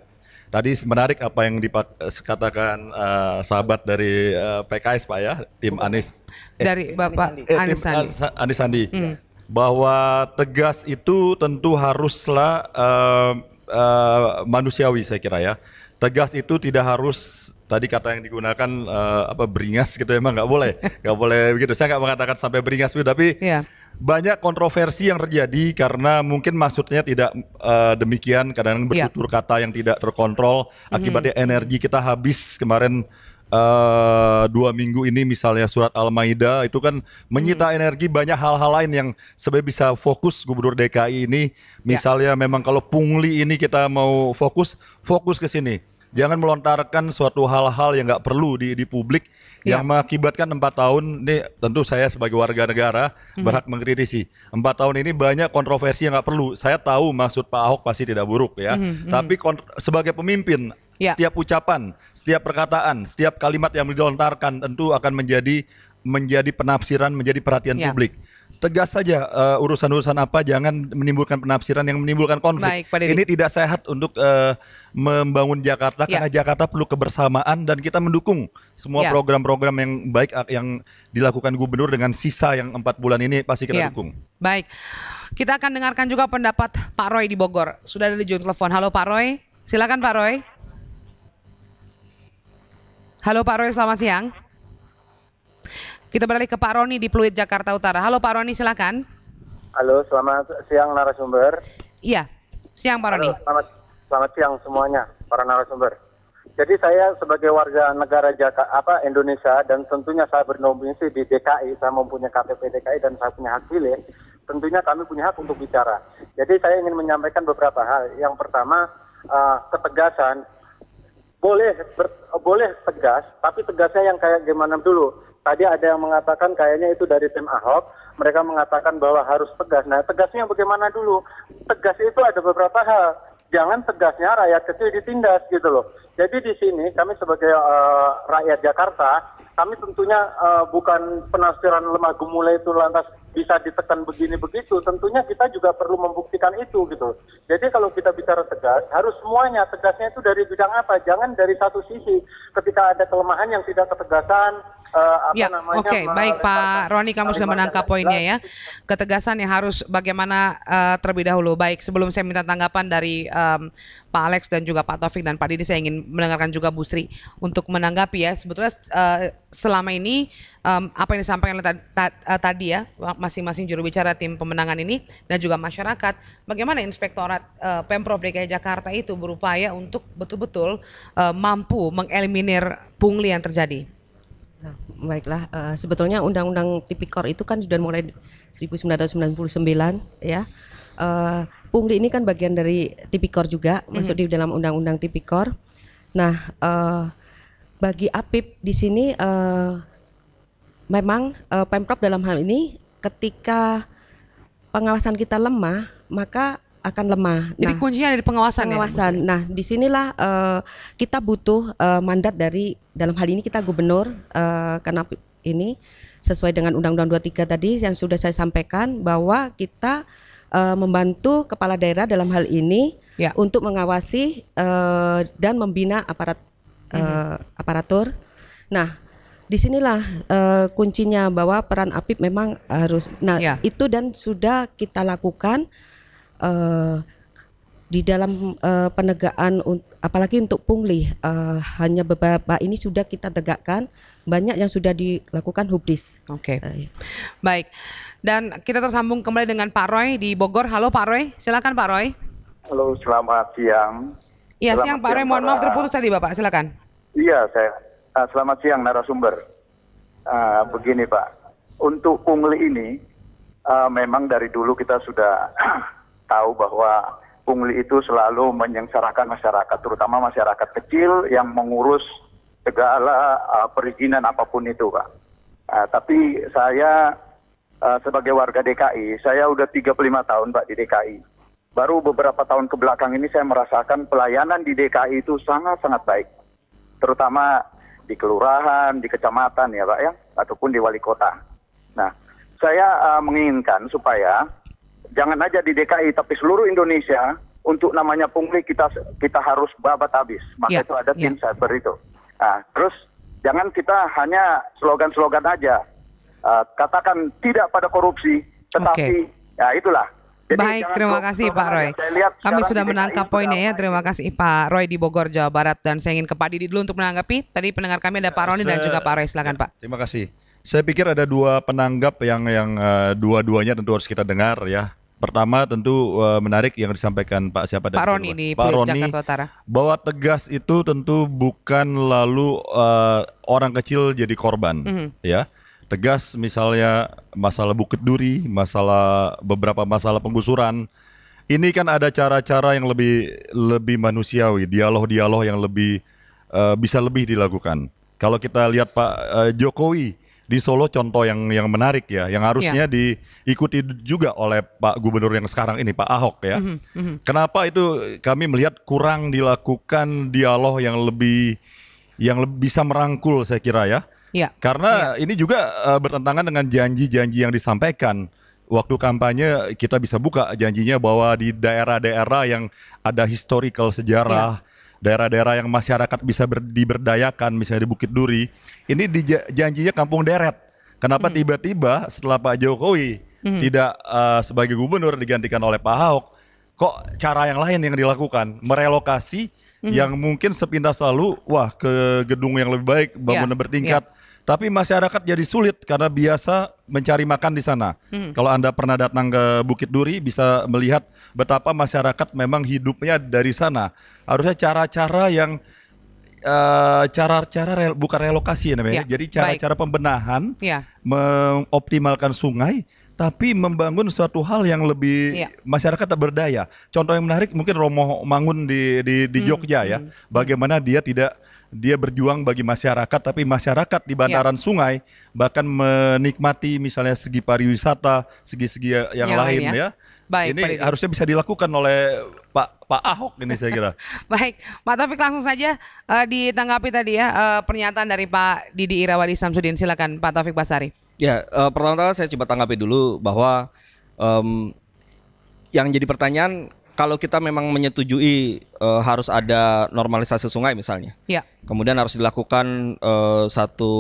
Tadi menarik apa yang dikatakan eh, sahabat dari eh, PKS Pak ya, tim Anies. Dari Bapak Eh, Anies tim Sandi. Sa- Anies Sandi. Bahwa tegas itu tentu haruslah eh, eh, manusiawi saya kira ya. Tegas itu tidak harus tadi kata yang digunakan eh, apa beringas gitu emang nggak boleh nggak boleh begitu saya nggak mengatakan sampai beringas begitu, tapi Iya. banyak kontroversi yang terjadi karena mungkin maksudnya tidak eh, demikian kadang-kadang Iya. bertutur kata yang tidak terkontrol akibatnya energi kita habis kemarin eh, dua minggu ini misalnya surat Al-Maidah itu kan menyita energi banyak hal-hal lain yang sebenarnya bisa fokus Gubernur DKI ini. Misalnya memang kalau pungli ini kita mau fokus, fokus ke sini. Jangan melontarkan suatu hal-hal yang nggak perlu di di publik yang mengakibatkan empat tahun. Ini tentu saya sebagai warga negara berhak mengkritisi. Empat tahun ini banyak kontroversi yang nggak perlu. Saya tahu maksud Pak Ahok pasti tidak buruk ya. Tapi kont- sebagai pemimpin Ya. setiap ucapan setiap perkataan setiap kalimat yang dilontarkan tentu akan menjadi menjadi penafsiran menjadi perhatian Ya. publik tegas saja eh, urusan-urusan apa jangan menimbulkan penafsiran yang menimbulkan konflik Baik, ini tidak sehat untuk eh, membangun Jakarta Ya. karena Jakarta perlu kebersamaan dan kita mendukung semua Ya. program-program yang baik ak- yang dilakukan gubernur dengan sisa yang empat bulan ini pasti kita Ya. dukung. Baik. Kita akan dengarkan juga pendapat Pak Roy di Bogor. Sudah ada di ujung telepon. Halo Pak Roy. Silakan Pak Roy. Halo Pak Roy, selamat siang. Kita beralih ke Pak Roni di Pluit Jakarta Utara. Halo Pak Roni, silakan. Halo, selamat siang narasumber. Iya. Siang Pak Roni. Halo, selamat, selamat siang semuanya para narasumber. Jadi saya sebagai warga negara Jaka, apa Indonesia dan tentunya saya bernominasi di DKI, saya mempunyai KTP DKI dan saya punya hak pilih. Tentunya kami punya hak untuk bicara. Jadi saya ingin menyampaikan beberapa hal. Yang pertama eh, ketegasan boleh boleh tegas, tapi tegasnya yang kayak gimana dulu. Tadi ada yang mengatakan kayaknya itu dari tim Ahok, mereka mengatakan bahwa harus tegas. Nah, tegasnya bagaimana dulu? Tegas itu ada beberapa hal. Jangan tegasnya rakyat kecil ditindas gitu loh. Jadi di sini kami sebagai eh, rakyat Jakarta, kami tentunya eh, bukan penafsiran lemah gemulai itu lantas bisa ditekan begini begitu. Tentunya kita juga perlu membuktikan itu gitu. Jadi kalau kita bicara tegas, harus semuanya tegasnya itu dari bidang apa? Jangan dari satu sisi. Ketika ada kelemahan yang tidak ketegasan, eh, apa Ya, namanya? oke, baik Pak Roni, kamu sudah menangkap poinnya ya. Ketegasan yang harus bagaimana eh, terlebih dahulu. Baik, sebelum saya minta tanggapan dari em, Pak Alex dan juga Pak Taufik dan Pak Didi, saya ingin mendengarkan juga Bu Sri untuk menanggapi ya. Sebetulnya eh, selama ini em, apa yang disampaikan ta- eh, tadi ya, masing-masing juru bicara tim pemenangan ini dan juga masyarakat, bagaimana Inspektorat eh, Pemprov DKI Jakarta itu berupaya untuk betul-betul eh, mampu mengeliminir pungli yang terjadi. Nah, baiklah, eh, sebetulnya Undang-Undang Tipikor itu kan sudah mulai 1999 ya. Eh, pungli ini kan bagian dari Tipikor juga, masuk di dalam Undang-Undang Tipikor. Nah, eh, bagi APIP di sini eh, memang eh, Pemprov dalam hal ini ketika pengawasan kita lemah, maka akan lemah. Jadi Nah, kuncinya ada di pengawasan, pengawasan. ya. Nah, di sinilah eh, kita butuh eh, mandat dari dalam hal ini kita gubernur eh, karena ini sesuai dengan Undang-Undang 23 tadi yang sudah saya sampaikan bahwa kita eh, membantu kepala daerah dalam hal ini Ya. untuk mengawasi eh, dan membina aparat eh, aparatur. Nah, di sinilah eh, kuncinya bahwa peran APIP memang harus. Nah, Ya. itu dan sudah kita lakukan eh, di dalam eh, penegakan apalagi untuk pungli eh, hanya beberapa ini sudah kita tegakkan banyak yang sudah dilakukan hubdis. Oke. Eh, Baik. Dan kita tersambung kembali dengan Pak Roy di Bogor. Halo Pak Roy, silakan Pak Roy. Halo, selamat siang. Iya, siang Pak Roy. Mohon maaf para- terputus tadi Bapak, silakan. Iya, saya. ah, selamat siang narasumber. Ah, begini Pak, untuk pungli ini ah, memang dari dulu kita sudah tahu bahwa pungli itu selalu menyengsarakan masyarakat, terutama masyarakat kecil yang mengurus segala ah, perizinan apa pun itu Pak. Ah, tapi saya ah, sebagai warga DKI, saya udah 35 tahun Pak di DKI. Baru beberapa tahun ke belakang ini saya merasakan pelayanan di DKI itu sangat-sangat baik terutama di kelurahan, di kecamatan ya Pak ya, ataupun di wali kota. Nah, saya uh, menginginkan supaya jangan aja di DKI tapi seluruh Indonesia untuk namanya pungli kita kita harus babat habis. Ya, Maka itu ada ya. tim cyber itu. Nah, terus jangan kita hanya slogan-slogan aja. Uh, katakan tidak pada korupsi, tetapi ya itulah. Jadi Baik, terima kasih Pak. Roy. Kami sudah menangkap poinnya ya. Terima kasih Pak Roy di Bogor, Jawa Barat. Dan saya ingin ke Pak Didi dulu untuk menanggapi. Tadi pendengar kami ada Pak Roni dan juga Pak Roy. Silakan Pak. Terima kasih. Saya pikir ada dua penanggap yang yang eh, dua-duanya tentu harus kita dengar ya. Pertama tentu uh, menarik yang disampaikan Pak siapa Pak tadi? Roni di Pak Roni Jakarta Utara. bahwa tegas itu tentu bukan lalu uh, orang kecil jadi korban, Mhm. ya. Tegas misalnya masalah Bukit Duri, masalah beberapa masalah penggusuran. Ini kan ada cara-cara yang lebih lebih manusiawi, dialog-dialog yang lebih uh, bisa lebih dilakukan. Kalau kita lihat Pak uh, Jokowi di Solo contoh yang yang menarik ya, yang harusnya diikuti juga oleh Pak Gubernur yang sekarang ini Pak Ahok ya. Mhm, Kenapa itu kami melihat kurang dilakukan dialog yang lebih yang lebih bisa merangkul saya kira ya. Ya. Karena ini juga eh, bertentangan dengan janji-janji yang disampaikan. Waktu kampanye kita bisa buka janjinya bahwa di daerah-daerah yang ada historical sejarah, daerah-daerah yang masyarakat bisa ber- diberdayakan, misalnya di Bukit Duri, ini di janjinya kampung deret. Kenapa tiba-tiba setelah Pak Jokowi tidak eh, sebagai gubernur digantikan oleh Pak Ahok, kok cara yang lain yang dilakukan? Merelokasi yang mungkin sepintas lalu wah ke gedung yang lebih baik bangunan Ya, bertingkat tapi masyarakat jadi sulit karena biasa mencari makan di sana. Kalau Anda pernah datang ke Bukit Duri bisa melihat betapa masyarakat memang hidupnya dari sana. Harusnya cara-cara yang eh, cara-cara rel- bukan relokasi ya namanya. Ya, Jadi cara-cara pembenahan Ya. mengoptimalkan sungai tapi membangun suatu hal yang lebih Iya. masyarakat tak berdaya. Contoh yang menarik mungkin Romo Mangun di di, di Jogja ya. Bagaimana dia tidak dia berjuang bagi masyarakat tapi masyarakat di bantaran sungai bahkan menikmati misalnya segi pariwisata, segi-segi yang, Yang lain ya. ya. Baik, ini Pak harusnya bisa dilakukan oleh Pak Pak Ahok ini saya kira. Baik, Pak Taufik langsung saja eh, ditanggapi tadi ya eh, pernyataan dari Pak Didi Irawadi Samsudin. Silakan Pak Taufik Basari. Ya, eh, pertama-tama saya coba tanggapi dulu bahwa em, yang jadi pertanyaan kalau kita memang menyetujui eh, harus ada normalisasi sungai misalnya, Ya. kemudian harus dilakukan eh, satu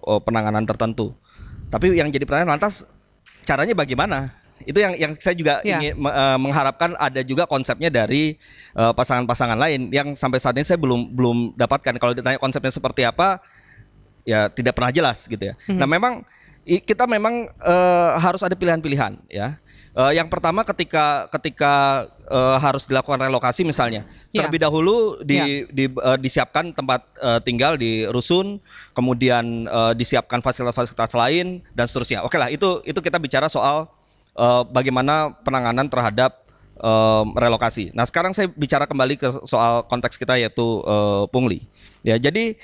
eh, penanganan tertentu. Tapi yang jadi pertanyaan lantas caranya bagaimana? Itu yang yang saya juga Ya. ingin eh, mengharapkan ada juga konsepnya dari pasangan-pasangan lain yang sampai saat ini saya belum belum dapatkan. Kalau ditanya konsepnya seperti apa, ya tidak pernah jelas gitu ya. Nah memang kita memang eh, harus ada pilihan-pilihan ya. Eh, yang pertama ketika ketika eh, harus dilakukan relokasi misalnya, Ya. terlebih dahulu di, di- eh, disiapkan tempat eh, tinggal di rusun, kemudian eh, disiapkan fasilitas-fasilitas lain dan seterusnya. Oke lah itu itu kita bicara soal eh, bagaimana penanganan terhadap eh, relokasi. Nah sekarang saya bicara kembali ke soal konteks kita yaitu eh, pungli. Ya jadi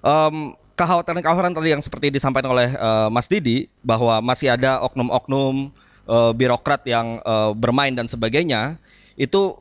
em, kekhawatiran-kekhawatiran tadi yang seperti disampaikan oleh eh, Mas Didi bahwa masih ada oknum-oknum eh, birokrat yang eh, bermain dan sebagainya itu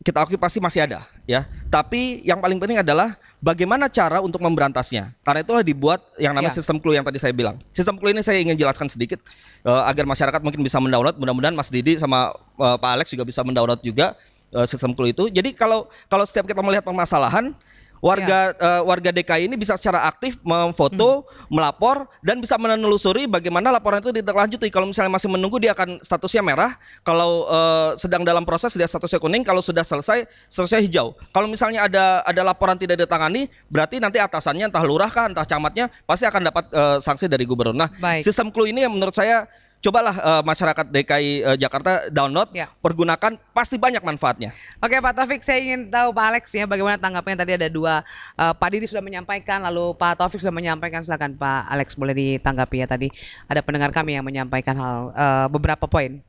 kita akui pasti masih ada ya. Tapi yang paling penting adalah bagaimana cara untuk memberantasnya. Karena itulah dibuat yang namanya Ya. sistem clue yang tadi saya bilang. Sistem clue ini saya ingin jelaskan sedikit eh, agar masyarakat mungkin bisa mendownload. Mudah-mudahan Mas Didi sama eh, Pak Alex juga bisa mendownload juga eh, sistem clue itu. Jadi kalau kalau setiap kita melihat permasalahan warga eh, warga DKI ini bisa secara aktif memfoto, melapor dan bisa menelusuri bagaimana laporan itu ditindaklanjuti. Kalau misalnya masih menunggu dia akan statusnya merah, kalau eh, sedang dalam proses dia statusnya kuning, kalau sudah selesai statusnya hijau. Kalau misalnya ada ada laporan tidak ditangani, berarti nanti atasannya entah lurah kah, entah camatnya pasti akan dapat eh, sanksi dari gubernur. Nah, Baik. sistem clue ini yang menurut saya cobalah eh, masyarakat DKI eh, Jakarta download, Ya. pergunakan pasti banyak manfaatnya. Oke Pak Taufik, saya ingin tahu Pak Alex ya bagaimana tanggapannya tadi ada dua eh, Pak Didi sudah menyampaikan, lalu Pak Taufik sudah menyampaikan. Silakan Pak Alex boleh ditanggapi ya tadi ada pendengar kami yang menyampaikan hal eh, beberapa poin.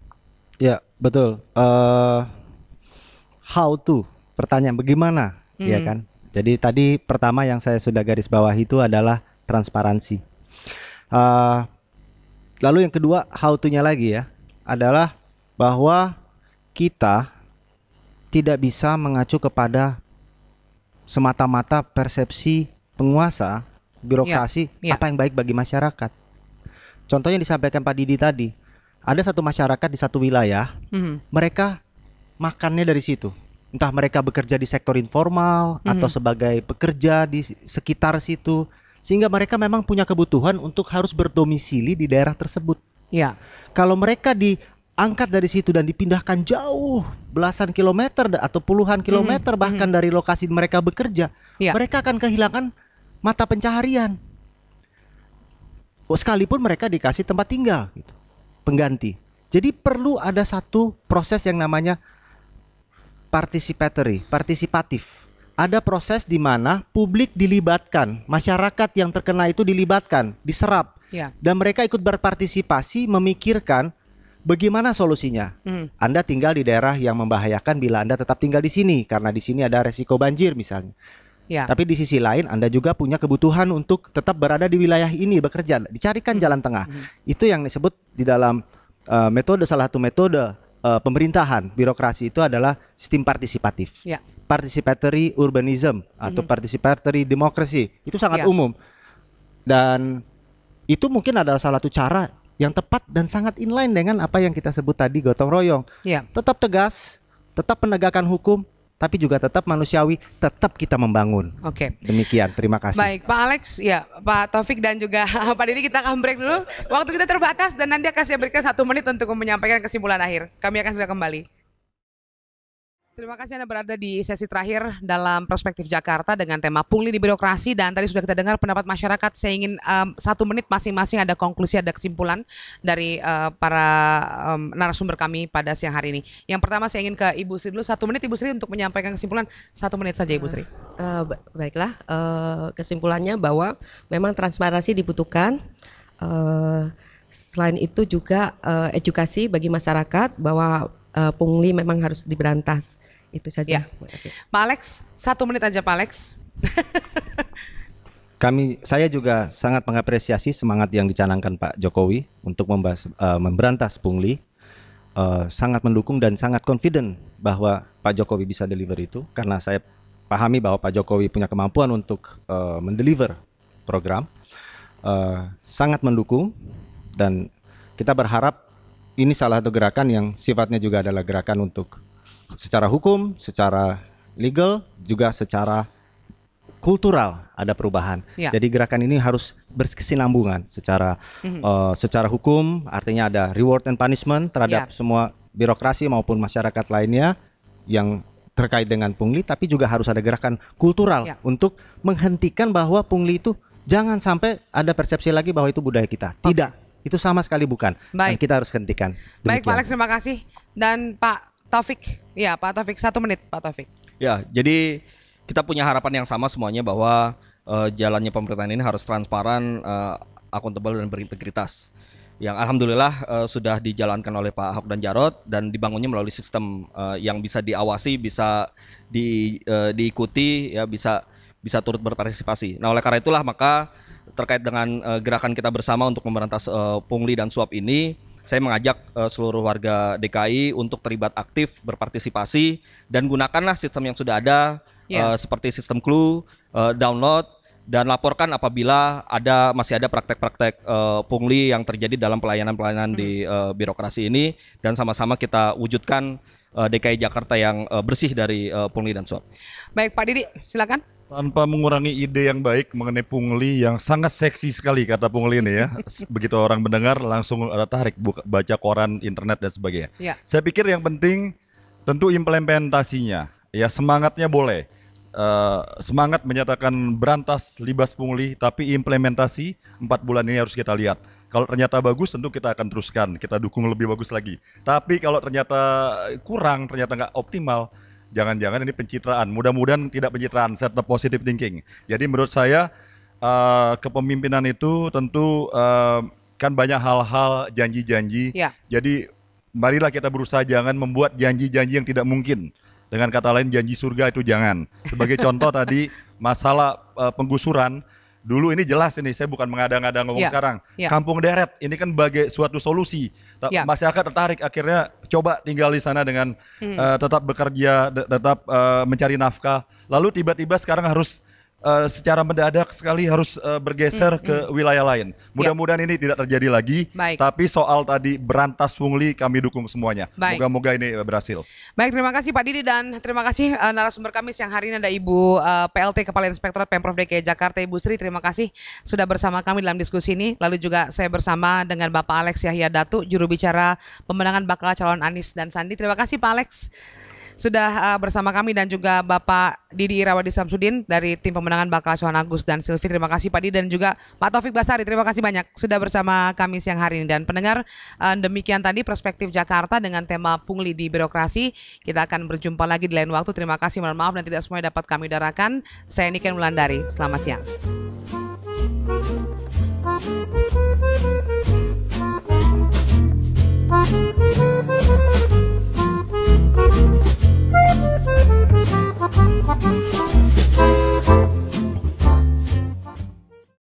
Ya, betul. Eh how to? Pertanyaan bagaimana? Ya Hmm. kan? Jadi tadi pertama yang saya sudah garis bawah itu adalah transparansi. Eh lalu yang kedua how to-nya lagi ya adalah bahwa kita tidak bisa mengacu kepada semata-mata persepsi penguasa birokrasi Ya, ya. apa yang baik bagi masyarakat. Contohnya disampaikan Pak Didi tadi, ada satu masyarakat di satu wilayah, Mhm. mereka makannya dari situ. Entah mereka bekerja di sektor informal atau Mhm. sebagai pekerja di sekitar situ, sehingga mereka memang punya kebutuhan untuk harus berdomisili di daerah tersebut. Ya, Kalau mereka diangkat dari situ dan dipindahkan jauh belasan kilometer atau puluhan kilometer bahkan dari lokasi mereka bekerja, Ya. mereka akan kehilangan mata pencaharian. Oh, Sekalipun mereka dikasih tempat tinggal, gitu, pengganti. Jadi perlu ada satu proses yang namanya participatory, partisipatif. Ada proses di mana publik dilibatkan, masyarakat yang terkena itu dilibatkan, diserap, Ya. dan mereka ikut berpartisipasi memikirkan bagaimana solusinya. Hmm. Anda tinggal di daerah yang membahayakan bila Anda tetap tinggal di sini karena di sini ada resiko banjir misalnya. Ya. Tapi di sisi lain Anda juga punya kebutuhan untuk tetap berada di wilayah ini bekerja, dicarikan jalan tengah. Itu yang disebut di dalam uh, metode salah satu metode uh, pemerintahan birokrasi itu adalah sistem partisipatif. Ya. Participatory urbanism atau participatory democracy itu sangat Ya. umum. Dan itu mungkin adalah salah satu cara yang tepat dan sangat inline dengan apa yang kita sebut tadi gotong royong. Ya. Tetap tegas, tetap penegakan hukum, tapi juga tetap manusiawi, tetap kita membangun. Oke. Demikian, terima kasih. Baik, Pak Alex, ya, Pak Taufik dan juga Pak Didi kita akan break dulu. Waktu kita terbatas dan nanti akan saya berikan satu menit untuk menyampaikan kesimpulan akhir. Kami akan segera kembali. Terima kasih Anda berada di sesi terakhir dalam Perspektif Jakarta dengan tema pungli di birokrasi dan tadi sudah kita dengar pendapat masyarakat. Saya ingin em, satu menit masing-masing ada konklusi, ada kesimpulan dari eh, para em, narasumber kami pada siang hari ini. Yang pertama saya ingin ke Ibu Sri dulu satu menit Ibu Sri untuk menyampaikan kesimpulan satu menit saja Ibu Sri. Eh, ba- baiklah, eh, kesimpulannya bahwa memang transparansi dibutuhkan. Eh, selain itu juga eh, edukasi bagi masyarakat bahwa eh, pungli memang harus diberantas. Itu saja. Ya. Terima kasih. Pak Alex, satu menit aja Pak Alex. Kami, saya juga sangat mengapresiasi semangat yang dicanangkan Pak Jokowi untuk membahas, eh, memberantas pungli. Eh, sangat mendukung dan sangat confident bahwa Pak Jokowi bisa deliver itu karena saya pahami bahwa Pak Jokowi punya kemampuan untuk eh, mendeliver program. Eh, sangat mendukung dan kita berharap ini salah satu gerakan yang sifatnya juga adalah gerakan untuk secara hukum, secara legal, juga secara kultural ada perubahan. Ya. Jadi gerakan ini harus berkesinambungan secara Mhm. eh, secara hukum, artinya ada reward and punishment terhadap Ya. semua birokrasi maupun masyarakat lainnya yang terkait dengan pungli, tapi juga harus ada gerakan kultural Ya. untuk menghentikan bahwa pungli itu jangan sampai ada persepsi lagi bahwa itu budaya kita. Tidak, itu sama sekali bukan. Dan Baik. kita harus hentikan. Baik Pak Demikian. Alex, terima kasih. Dan Pak Taufik, ya Pak Taufik satu menit Pak Taufik. Ya, jadi kita punya harapan yang sama semuanya bahwa eh, jalannya pemerintahan ini harus transparan, eh, akuntabel dan berintegritas. Yang alhamdulillah eh, sudah dijalankan oleh Pak Ahok dan Jarot dan dibangunnya melalui sistem eh, yang bisa diawasi, bisa di, eh, diikuti, ya bisa bisa turut berpartisipasi. Nah, oleh karena itulah maka terkait dengan eh, gerakan kita bersama untuk memberantas eh, pungli dan suap ini, saya mengajak eh, seluruh warga DKI untuk terlibat aktif, berpartisipasi dan gunakanlah sistem yang sudah ada Ya. eh, seperti sistem clue, eh, download dan laporkan apabila ada masih ada praktek-praktek eh, pungli yang terjadi dalam pelayanan-pelayanan di eh, birokrasi ini dan sama-sama kita wujudkan DKI Jakarta yang bersih dari pungli dan suap. Baik Pak Didi, silakan. Tanpa mengurangi ide yang baik mengenai pungli yang sangat seksi sekali kata pungli ini ya. Begitu orang mendengar langsung ada tarik buka, baca koran, internet dan sebagainya. Ya. Saya pikir yang penting tentu implementasinya. Ya semangatnya boleh. Eh, semangat menyatakan berantas libas pungli, tapi implementasi empat bulan ini harus kita lihat. Kalau ternyata bagus, tentu kita akan teruskan, kita dukung lebih bagus lagi. Tapi kalau ternyata kurang, ternyata nggak optimal, jangan-jangan ini pencitraan. Mudah-mudahan tidak pencitraan, set the positive thinking. Jadi menurut saya eh, kepemimpinan itu tentu eh, kan banyak hal-hal janji-janji. Ya. Jadi marilah kita berusaha jangan membuat janji-janji yang tidak mungkin. Dengan kata lain janji surga itu jangan. Sebagai contoh tadi masalah eh, penggusuran dulu ini jelas ini saya bukan mengada-ngada ngomong Ya, sekarang. ya. Kampung deret ini kan sebagai suatu solusi. Ya. Masyarakat tertarik akhirnya coba tinggal di sana dengan Hmm. eh, tetap bekerja, tetap eh, mencari nafkah. Lalu tiba-tiba sekarang harus eh, secara mendadak sekali harus eh, bergeser ke wilayah lain. Mudah-mudahan ini tidak terjadi lagi. Hmm, Baik. Tapi soal tadi berantas pungli kami dukung semuanya. Moga-moga ini berhasil. Baik, terima kasih Pak Didi dan terima kasih eh, narasumber kami siang hari ini ada Ibu eh, PLT Kepala Inspektorat Pemprov DKI Jakarta Ibu Sri. Terima kasih sudah bersama kami dalam diskusi ini. Lalu juga saya bersama dengan Bapak Alex Yahya Datu, juru bicara pemenangan bakal calon Anies dan Sandi. Terima kasih Pak Alex sudah uh, bersama kami dan juga Bapak Didi Irawadi Samsudin dari tim pemenangan bakal calon Agus dan Silvi. Terima kasih Pak Didi dan juga Pak Taufik Basari. Terima kasih banyak sudah bersama kami siang hari ini dan pendengar uh, demikian tadi perspektif Jakarta dengan tema pungli di birokrasi. Kita akan berjumpa lagi di lain waktu. Terima kasih mohon maaf dan tidak semuanya dapat kami darahkan Saya Niken Mulandari. Selamat siang. Thank you. Thank you.